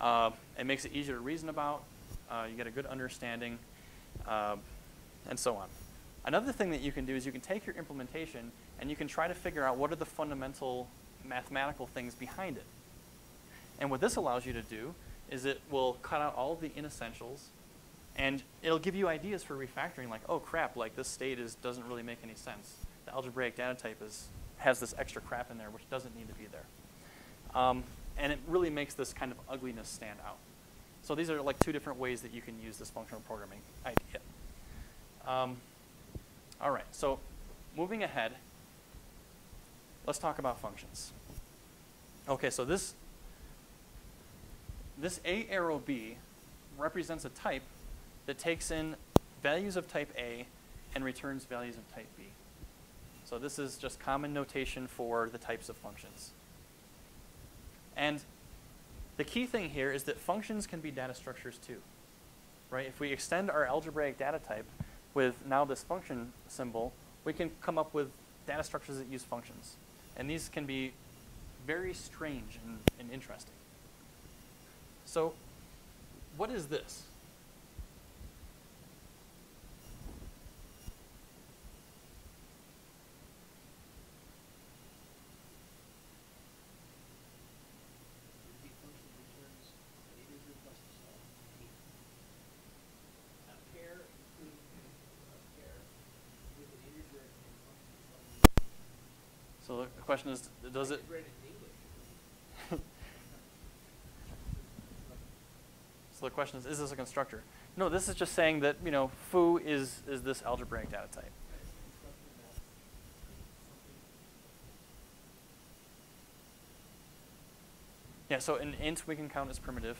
Uh, it makes it easier to reason about. Uh, you get a good understanding, uh, and so on. Another thing that you can do is you can take your implementation and you can try to figure out what are the fundamental mathematical things behind it. And what this allows you to do is it will cut out all the inessentials and it'll give you ideas for refactoring like, oh crap, like this state is, doesn't really make any sense. The algebraic data type is, has this extra crap in there which doesn't need to be there. Um, and it really makes this kind of ugliness stand out. So these are like two different ways that you can use this functional programming idea. Um, all right, so moving ahead, let's talk about functions. Okay, so this, this A arrow B represents a type that takes in values of type A and returns values of type B. So this is just common notation for the types of functions. And the key thing here is that functions can be data structures too. Right? If we extend our algebraic data type with now this function symbol, we can come up with data structures that use functions. And these can be very strange and, and interesting. So what is this? The function returns an integer plus the sum p. A pair including a pair with an integer and function sum. So the question is, does it, I read it in English. so the question is, is this a constructor? No, this is just saying that, you know, foo is, is this algebraic data type. Yeah, so an int we can count as primitive.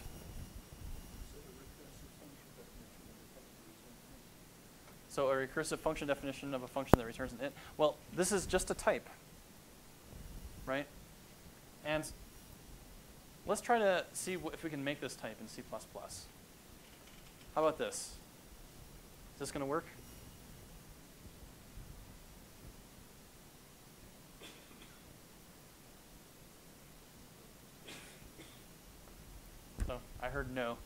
So a recursive function definition of a function that returns an So a recursive function definition of a function that returns an int. Well, this is just a type, right? And let's try to see if we can make this type in C++. How about this? Is this going to work? So I heard no.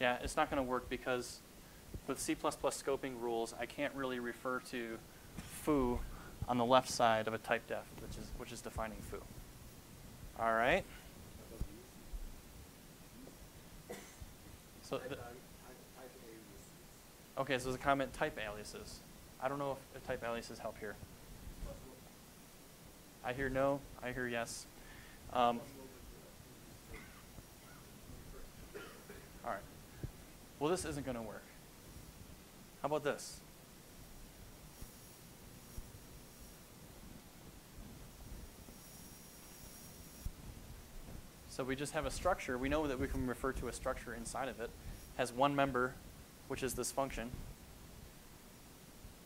Yeah, it's not going to work because with C++ scoping rules, I can't really refer to foo on the left side of a type def, which is, which is defining foo. All right? So, the, okay, so there's a comment type aliases. I don't know if, type aliases help here. I hear no, I hear yes. Um, all right. Well, this isn't going to work. How about this? So we just have a structure. We know that we can refer to a structure inside of it. Has one member, which is this function.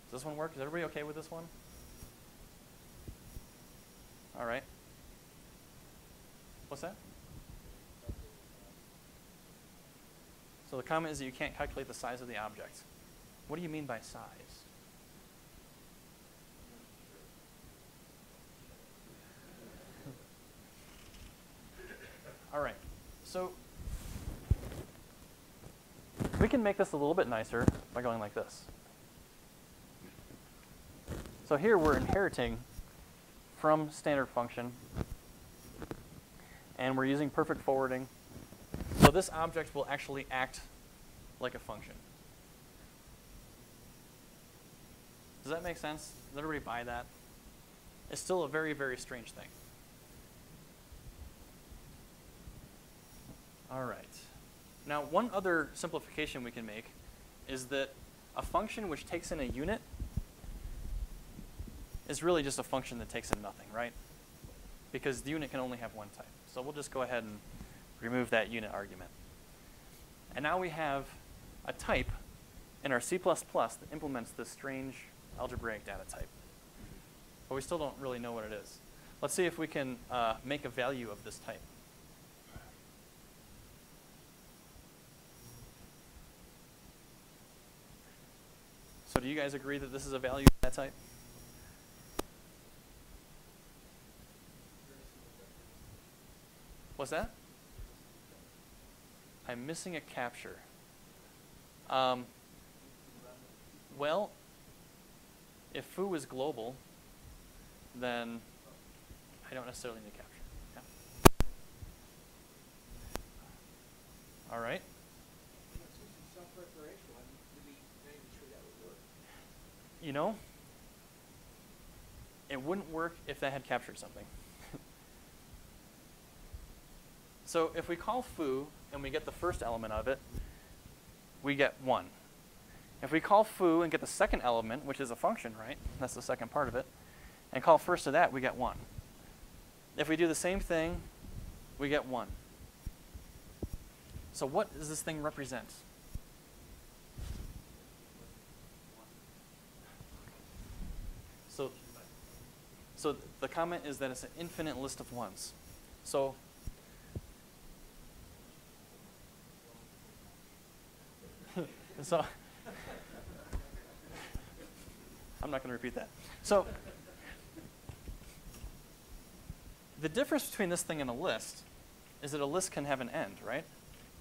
Does this one work? Is everybody okay with this one? All right. What's that? So the comment is that you can't calculate the size of the object. What do you mean by size? All right. So we can make this a little bit nicer by going like this. So here we're inheriting from standard function, and we're using perfect forwarding. So this object will actually act like a function. Does that make sense? Does everybody buy that? It's still a very, very strange thing. All right. Now, one other simplification we can make is that a function which takes in a unit is really just a function that takes in nothing, right? Because the unit can only have one type. So we'll just go ahead and remove that unit argument. And now we have a type in our C++ that implements this strange algebraic data type. But we still don't really know what it is. Let's see if we can uh, make a value of this type. So do you guys agree that this is a value of that type? What's that? I'm missing a capture. Um, well, if foo is global, then I don't necessarily need a capture. Yeah. All right. Self-referential, I'm really not even sure that would work. You know, it wouldn't work if that had captured something. so if we call foo and we get the first element of it, we get 1. If we call foo and get the second element, which is a function, right? That's the second part of it. And call first to that, we get 1. If we do the same thing, we get 1. So what does this thing represent? So, so the comment is that it's an infinite list of ones. So so I'm not going to repeat that. So the difference between this thing and a list is that a list can have an end, right?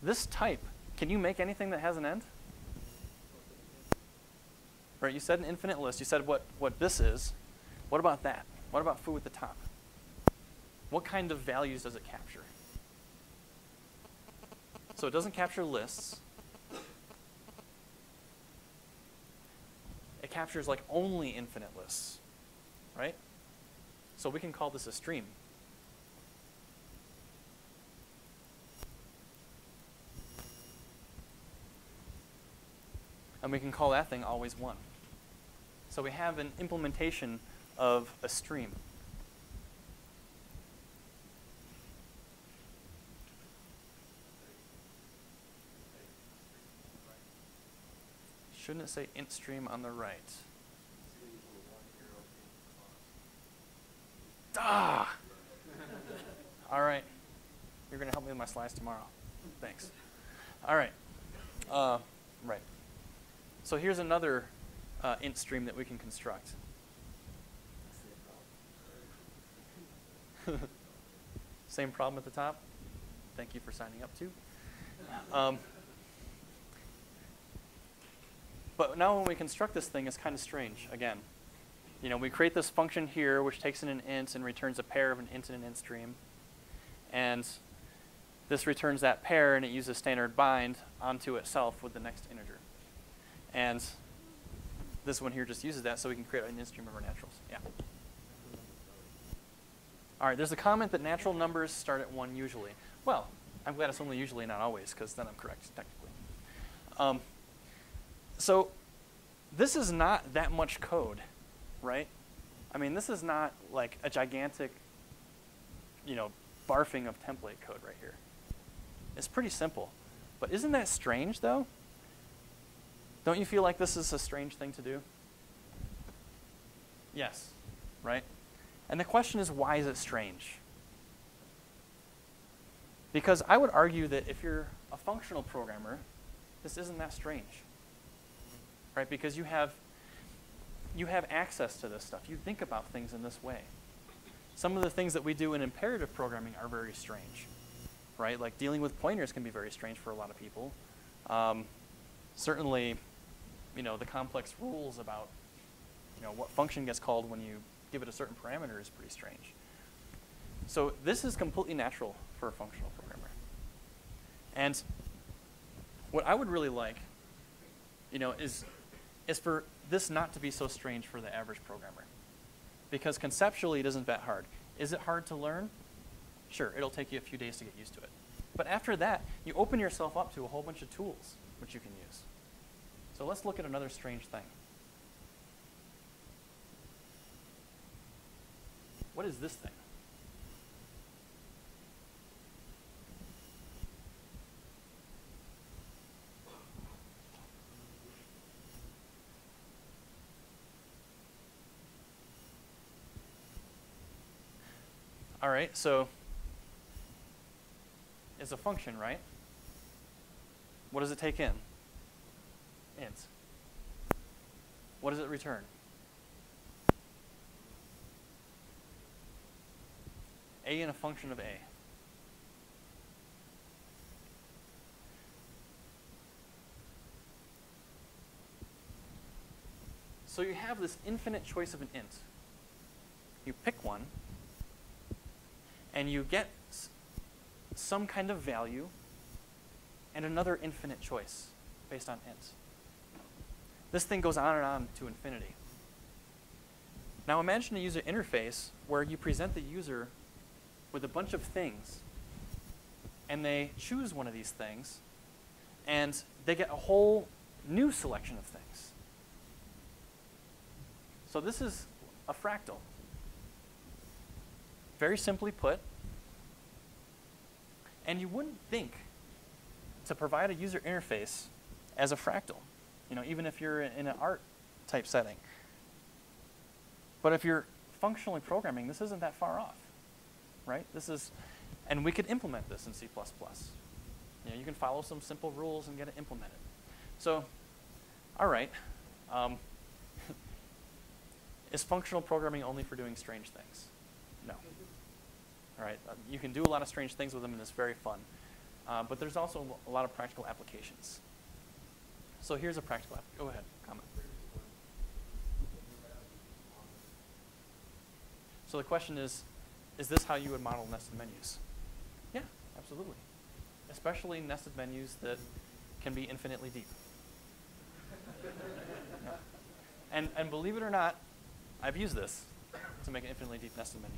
This type, can you make anything that has an end? Right, you said an infinite list. You said what, what this is. What about that? What about foo at the top? What kind of values does it capture? So it doesn't capture lists. It captures like only infinite lists, right? So we can call this a stream. And we can call that thing always one. So we have an implementation of a stream. Shouldn't it say int stream on the right? Ah! All right. You're going to help me with my slides tomorrow. Thanks. All right. Uh, right. So here's another uh, int stream that we can construct. Same problem at the top. Thank you for signing up too. Um, But now when we construct this thing, it's kind of strange again. You know, we create this function here which takes in an int and returns a pair of an int and an int stream. And this returns that pair and it uses standard bind onto itself with the next integer. And this one here just uses that so we can create an int stream of our naturals. Yeah. All right, there's a comment that natural numbers start at 1 usually. Well, I'm glad it's only usually, not always, because then I'm correct, technically. Um, so this is not that much code, right? I mean, this is not like a gigantic, you know, barfing of template code right here. It's pretty simple. But isn't that strange, though? Don't you feel like this is a strange thing to do? Yes, right? And the question is, why is it strange? Because I would argue that if you're a functional programmer, this isn't that strange. Right? Because you have you have access to this stuff. You think about things in this way. Some of the things that we do in imperative programming are very strange. Right? Like dealing with pointers can be very strange for a lot of people. Um, certainly, you know, the complex rules about you know what function gets called when you give it a certain parameter is pretty strange. So this is completely natural for a functional programmer. And what I would really like, you know, is, is for this not to be so strange for the average programmer. Because conceptually it isn't that hard. Is it hard to learn? Sure, it'll take you a few days to get used to it. But after that, you open yourself up to a whole bunch of tools which you can use. So let's look at another strange thing. What is this thing? All right, so it's a function, right? What does it take in? Ints. What does it return? A and a function of A. So you have this infinite choice of an int. You pick one, and you get some kind of value and another infinite choice based on int. This thing goes on and on to infinity. Now imagine a user interface where you present the user with a bunch of things, and they choose one of these things, and they get a whole new selection of things. So this is a fractal. Very simply put, and you wouldn't think to provide a user interface as a fractal, you know, even if you're in an art type setting. But if you're functionally programming, this isn't that far off right? This is, and we could implement this in C++. You know, you can follow some simple rules and get it implemented. So, all right. Um, is functional programming only for doing strange things? No. All right. Uh, you can do a lot of strange things with them, and it's very fun. Uh, but there's also a lot of practical applications. So here's a practical app. Go ahead, comment. So the question is, is this how you would model nested menus? Yeah, absolutely. Especially nested menus that can be infinitely deep. yeah. and, and believe it or not, I've used this to make an infinitely deep nested menu.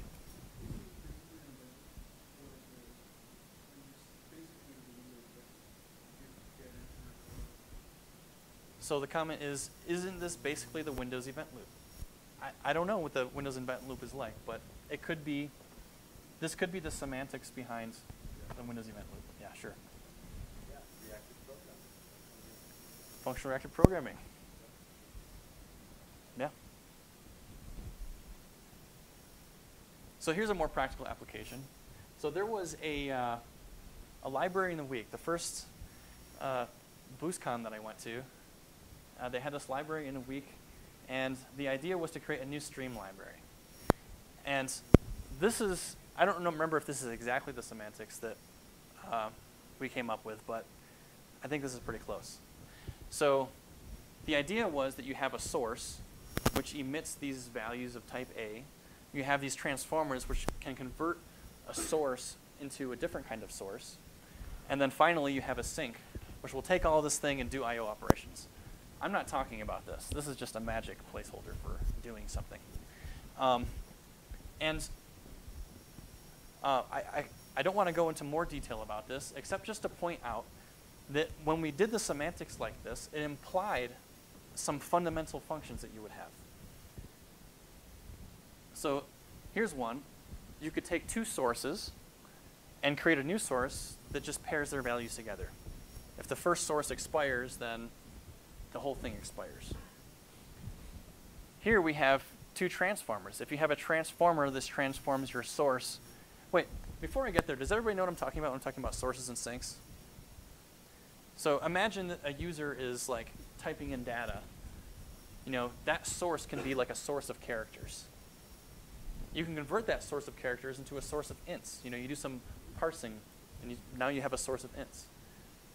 So the comment is, isn't this basically the Windows event loop? I, I don't know what the Windows event loop is like, but it could be this could be the semantics behind the Windows event loop. Yeah, sure. Functional reactive programming. Yeah. So here's a more practical application. So there was a, uh, a library in the week. The first uh, BoostCon that I went to, uh, they had this library in a week, and the idea was to create a new stream library. And this is I don't remember if this is exactly the semantics that uh, we came up with, but I think this is pretty close. So the idea was that you have a source which emits these values of type A. You have these transformers which can convert a source into a different kind of source. And then finally, you have a sink, which will take all this thing and do I/O operations. I'm not talking about this. This is just a magic placeholder for doing something. Um, and uh, I, I, I don't want to go into more detail about this, except just to point out that when we did the semantics like this, it implied some fundamental functions that you would have. So here's one. You could take two sources and create a new source that just pairs their values together. If the first source expires, then the whole thing expires. Here we have two transformers. If you have a transformer, this transforms your source. Wait, before I get there, does everybody know what I'm talking about when I'm talking about sources and sinks? So imagine that a user is like typing in data. You know, that source can be like a source of characters. You can convert that source of characters into a source of ints. You know, you do some parsing, and you, now you have a source of ints.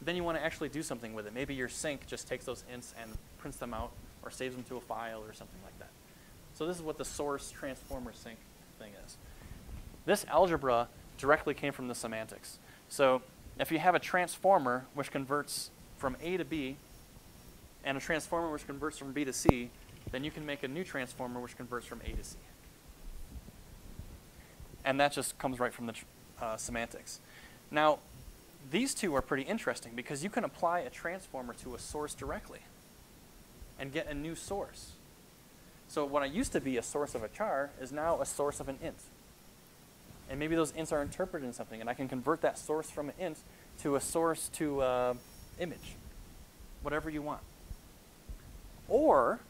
Then you want to actually do something with it. Maybe your sink just takes those ints and prints them out or saves them to a file or something like that. So this is what the source transformer sink thing is. This algebra directly came from the semantics. So if you have a transformer which converts from A to B and a transformer which converts from B to C, then you can make a new transformer which converts from A to C. And that just comes right from the uh, semantics. Now, these two are pretty interesting because you can apply a transformer to a source directly and get a new source. So what I used to be a source of a char is now a source of an int. And maybe those ints are interpreted in something, and I can convert that source from an int to a source to uh, image, whatever you want. Or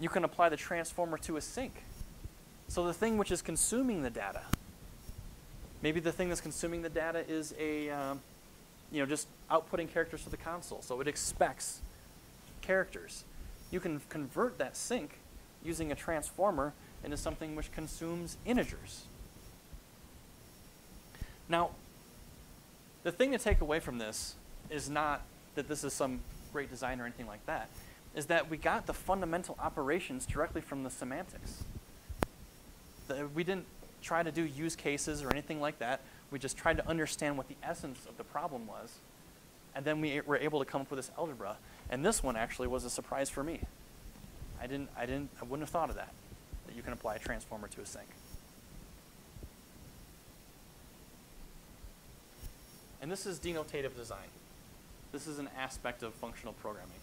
you can apply the transformer to a sink. So the thing which is consuming the data, maybe the thing that's consuming the data is a, um, you know, just outputting characters to the console. So it expects characters. You can convert that sink using a transformer into something which consumes integers. Now, the thing to take away from this is not that this is some great design or anything like that, is that we got the fundamental operations directly from the semantics. The, we didn't try to do use cases or anything like that. We just tried to understand what the essence of the problem was, and then we were able to come up with this algebra. And this one actually was a surprise for me. I didn't, I didn't, I wouldn't have thought of that, that you can apply a transformer to a sink. And this is denotative design. This is an aspect of functional programming,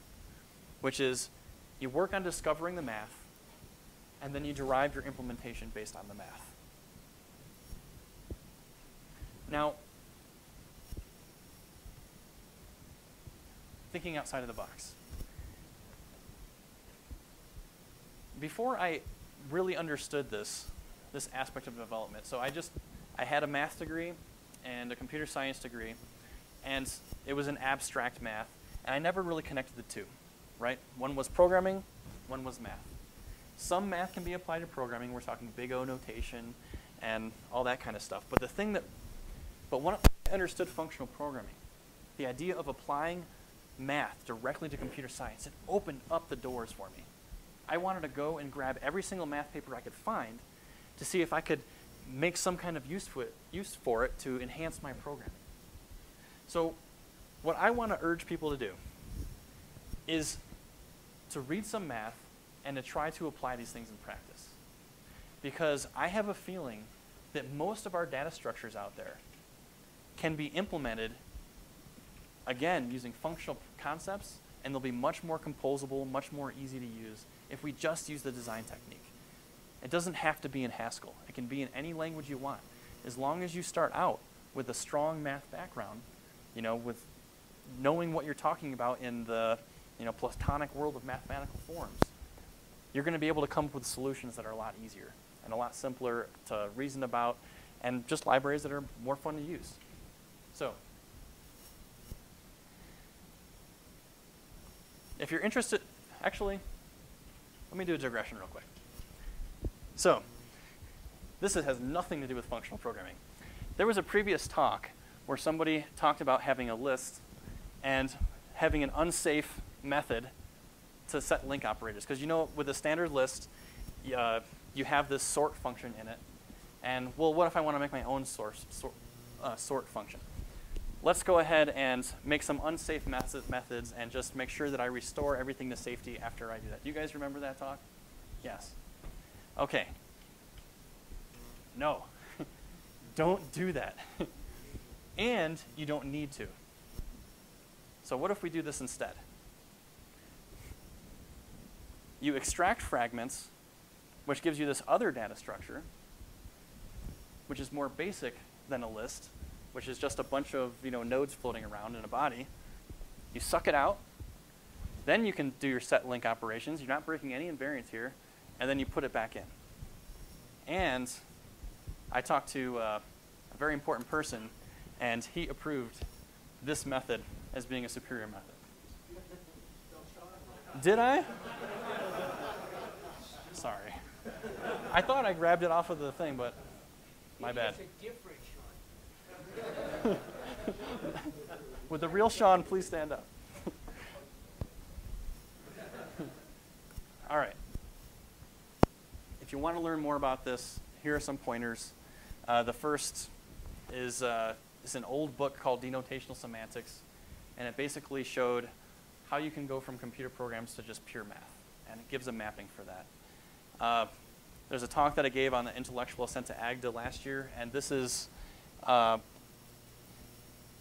which is you work on discovering the math, and then you derive your implementation based on the math. Now, thinking outside of the box. Before I really understood this, this aspect of development, so I just, I had a math degree and a computer science degree, and it was an abstract math, and I never really connected the two, right? One was programming, one was math. Some math can be applied to programming. We're talking big O notation and all that kind of stuff. But the thing that, but when I understood functional programming, the idea of applying math directly to computer science, it opened up the doors for me. I wanted to go and grab every single math paper I could find to see if I could make some kind of use for it, use for it to enhance my programming. So what I want to urge people to do is to read some math and to try to apply these things in practice. Because I have a feeling that most of our data structures out there can be implemented, again, using functional concepts, and they'll be much more composable, much more easy to use if we just use the design technique. It doesn't have to be in Haskell. It can be in any language you want. As long as you start out with a strong math background, you know, with knowing what you're talking about in the, you know, platonic world of mathematical forms, you're going to be able to come up with solutions that are a lot easier and a lot simpler to reason about and just libraries that are more fun to use. So, if you're interested, actually, let me do a digression real quick. So, this has nothing to do with functional programming. There was a previous talk where somebody talked about having a list and having an unsafe method to set link operators because you know with a standard list, uh, you have this sort function in it, and well, what if I want to make my own source sort, uh, sort function? Let's go ahead and make some unsafe methods and just make sure that I restore everything to safety after I do that. Do you guys remember that talk? Yes. Okay. No. don't do that. and you don't need to. So what if we do this instead? You extract fragments, which gives you this other data structure, which is more basic than a list, which is just a bunch of you know nodes floating around in a body. You suck it out, then you can do your set link operations. You're not breaking any invariants here, and then you put it back in. And I talked to uh, a very important person, and he approved this method as being a superior method. Did I? Sorry. I thought I grabbed it off of the thing, but my bad. It's a different Sean. Would the real Sean please stand up? All right. If you want to learn more about this, here are some pointers. Uh, the first is, uh, is an old book called Denotational Semantics, and it basically showed how you can go from computer programs to just pure math, and it gives a mapping for that. Uh, there's a talk that I gave on the intellectual ascent to Agda last year, and this is uh,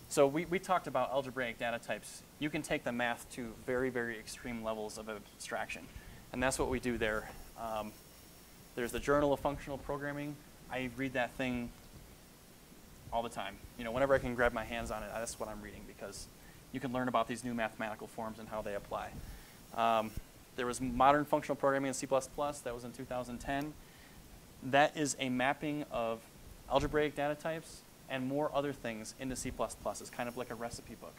so we, we talked about algebraic data types. You can take the math to very, very extreme levels of abstraction. And that's what we do there. Um, there's the Journal of Functional Programming. I read that thing all the time. You know, whenever I can grab my hands on it, that's what I'm reading because you can learn about these new mathematical forms and how they apply. Um, there was modern functional programming in C++. That was in 2010. That is a mapping of algebraic data types and more other things into C++. It's kind of like a recipe book.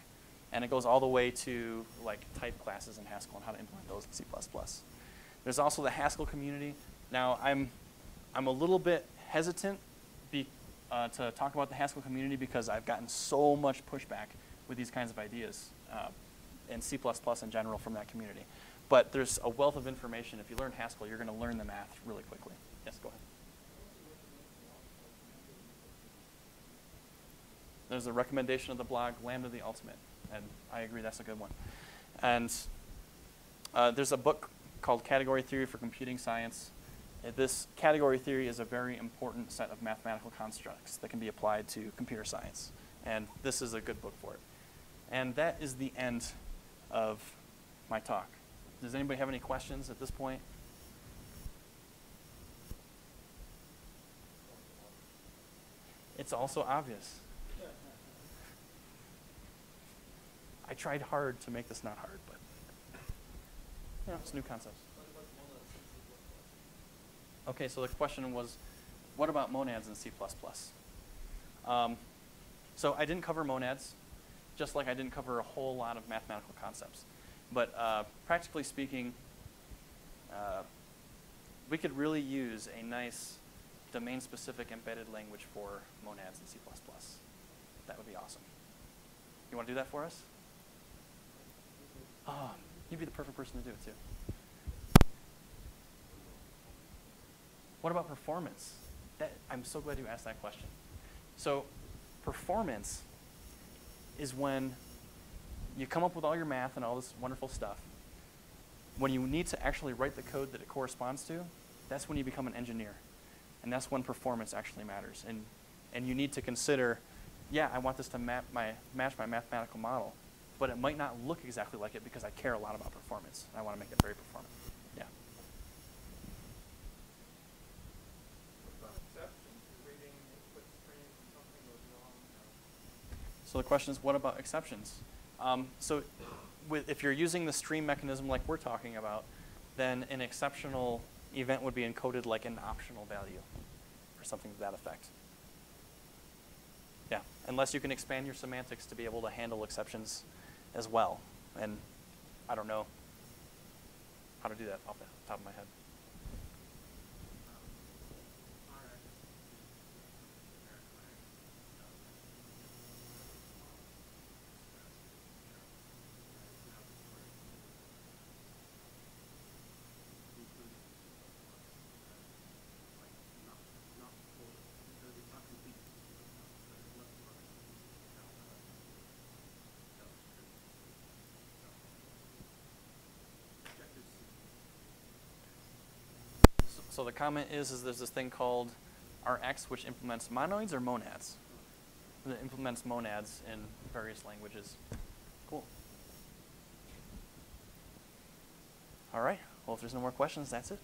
And it goes all the way to like type classes in Haskell and how to implement those in C++. There's also the Haskell community. Now, I'm, I'm a little bit hesitant be, uh, to talk about the Haskell community because I've gotten so much pushback with these kinds of ideas uh, in C++ in general from that community. But there's a wealth of information. If you learn Haskell, you're going to learn the math really quickly. Yes, go ahead. There's a recommendation of the blog, Lambda the Ultimate, and I agree that's a good one. And uh, there's a book called Category Theory for Computing Science. This category theory is a very important set of mathematical constructs that can be applied to computer science, and this is a good book for it. And that is the end of my talk. Does anybody have any questions at this point? It's also obvious. I tried hard to make this not hard, but you know, it's new concepts. Okay, so the question was, what about monads in C++? Um, so I didn't cover monads, just like I didn't cover a whole lot of mathematical concepts. But uh, practically speaking, uh, we could really use a nice domain-specific embedded language for monads in C++. That would be awesome. You want to do that for us? Oh, you'd be the perfect person to do it too. What about performance? That, I'm so glad you asked that question. So, performance is when you come up with all your math and all this wonderful stuff. When you need to actually write the code that it corresponds to, that's when you become an engineer. And that's when performance actually matters. And, and you need to consider, yeah, I want this to map my, match my mathematical model, but it might not look exactly like it because I care a lot about performance. I want to make it very performant. So the question is, what about exceptions? Um, so with, if you're using the stream mechanism like we're talking about, then an exceptional event would be encoded like an optional value or something to that effect. Yeah, unless you can expand your semantics to be able to handle exceptions as well. And I don't know how to do that off the top of my head. So the comment is, is there's this thing called Rx, which implements monoids or monads. That implements monads in various languages. Cool. All right. Well, if there's no more questions, that's it.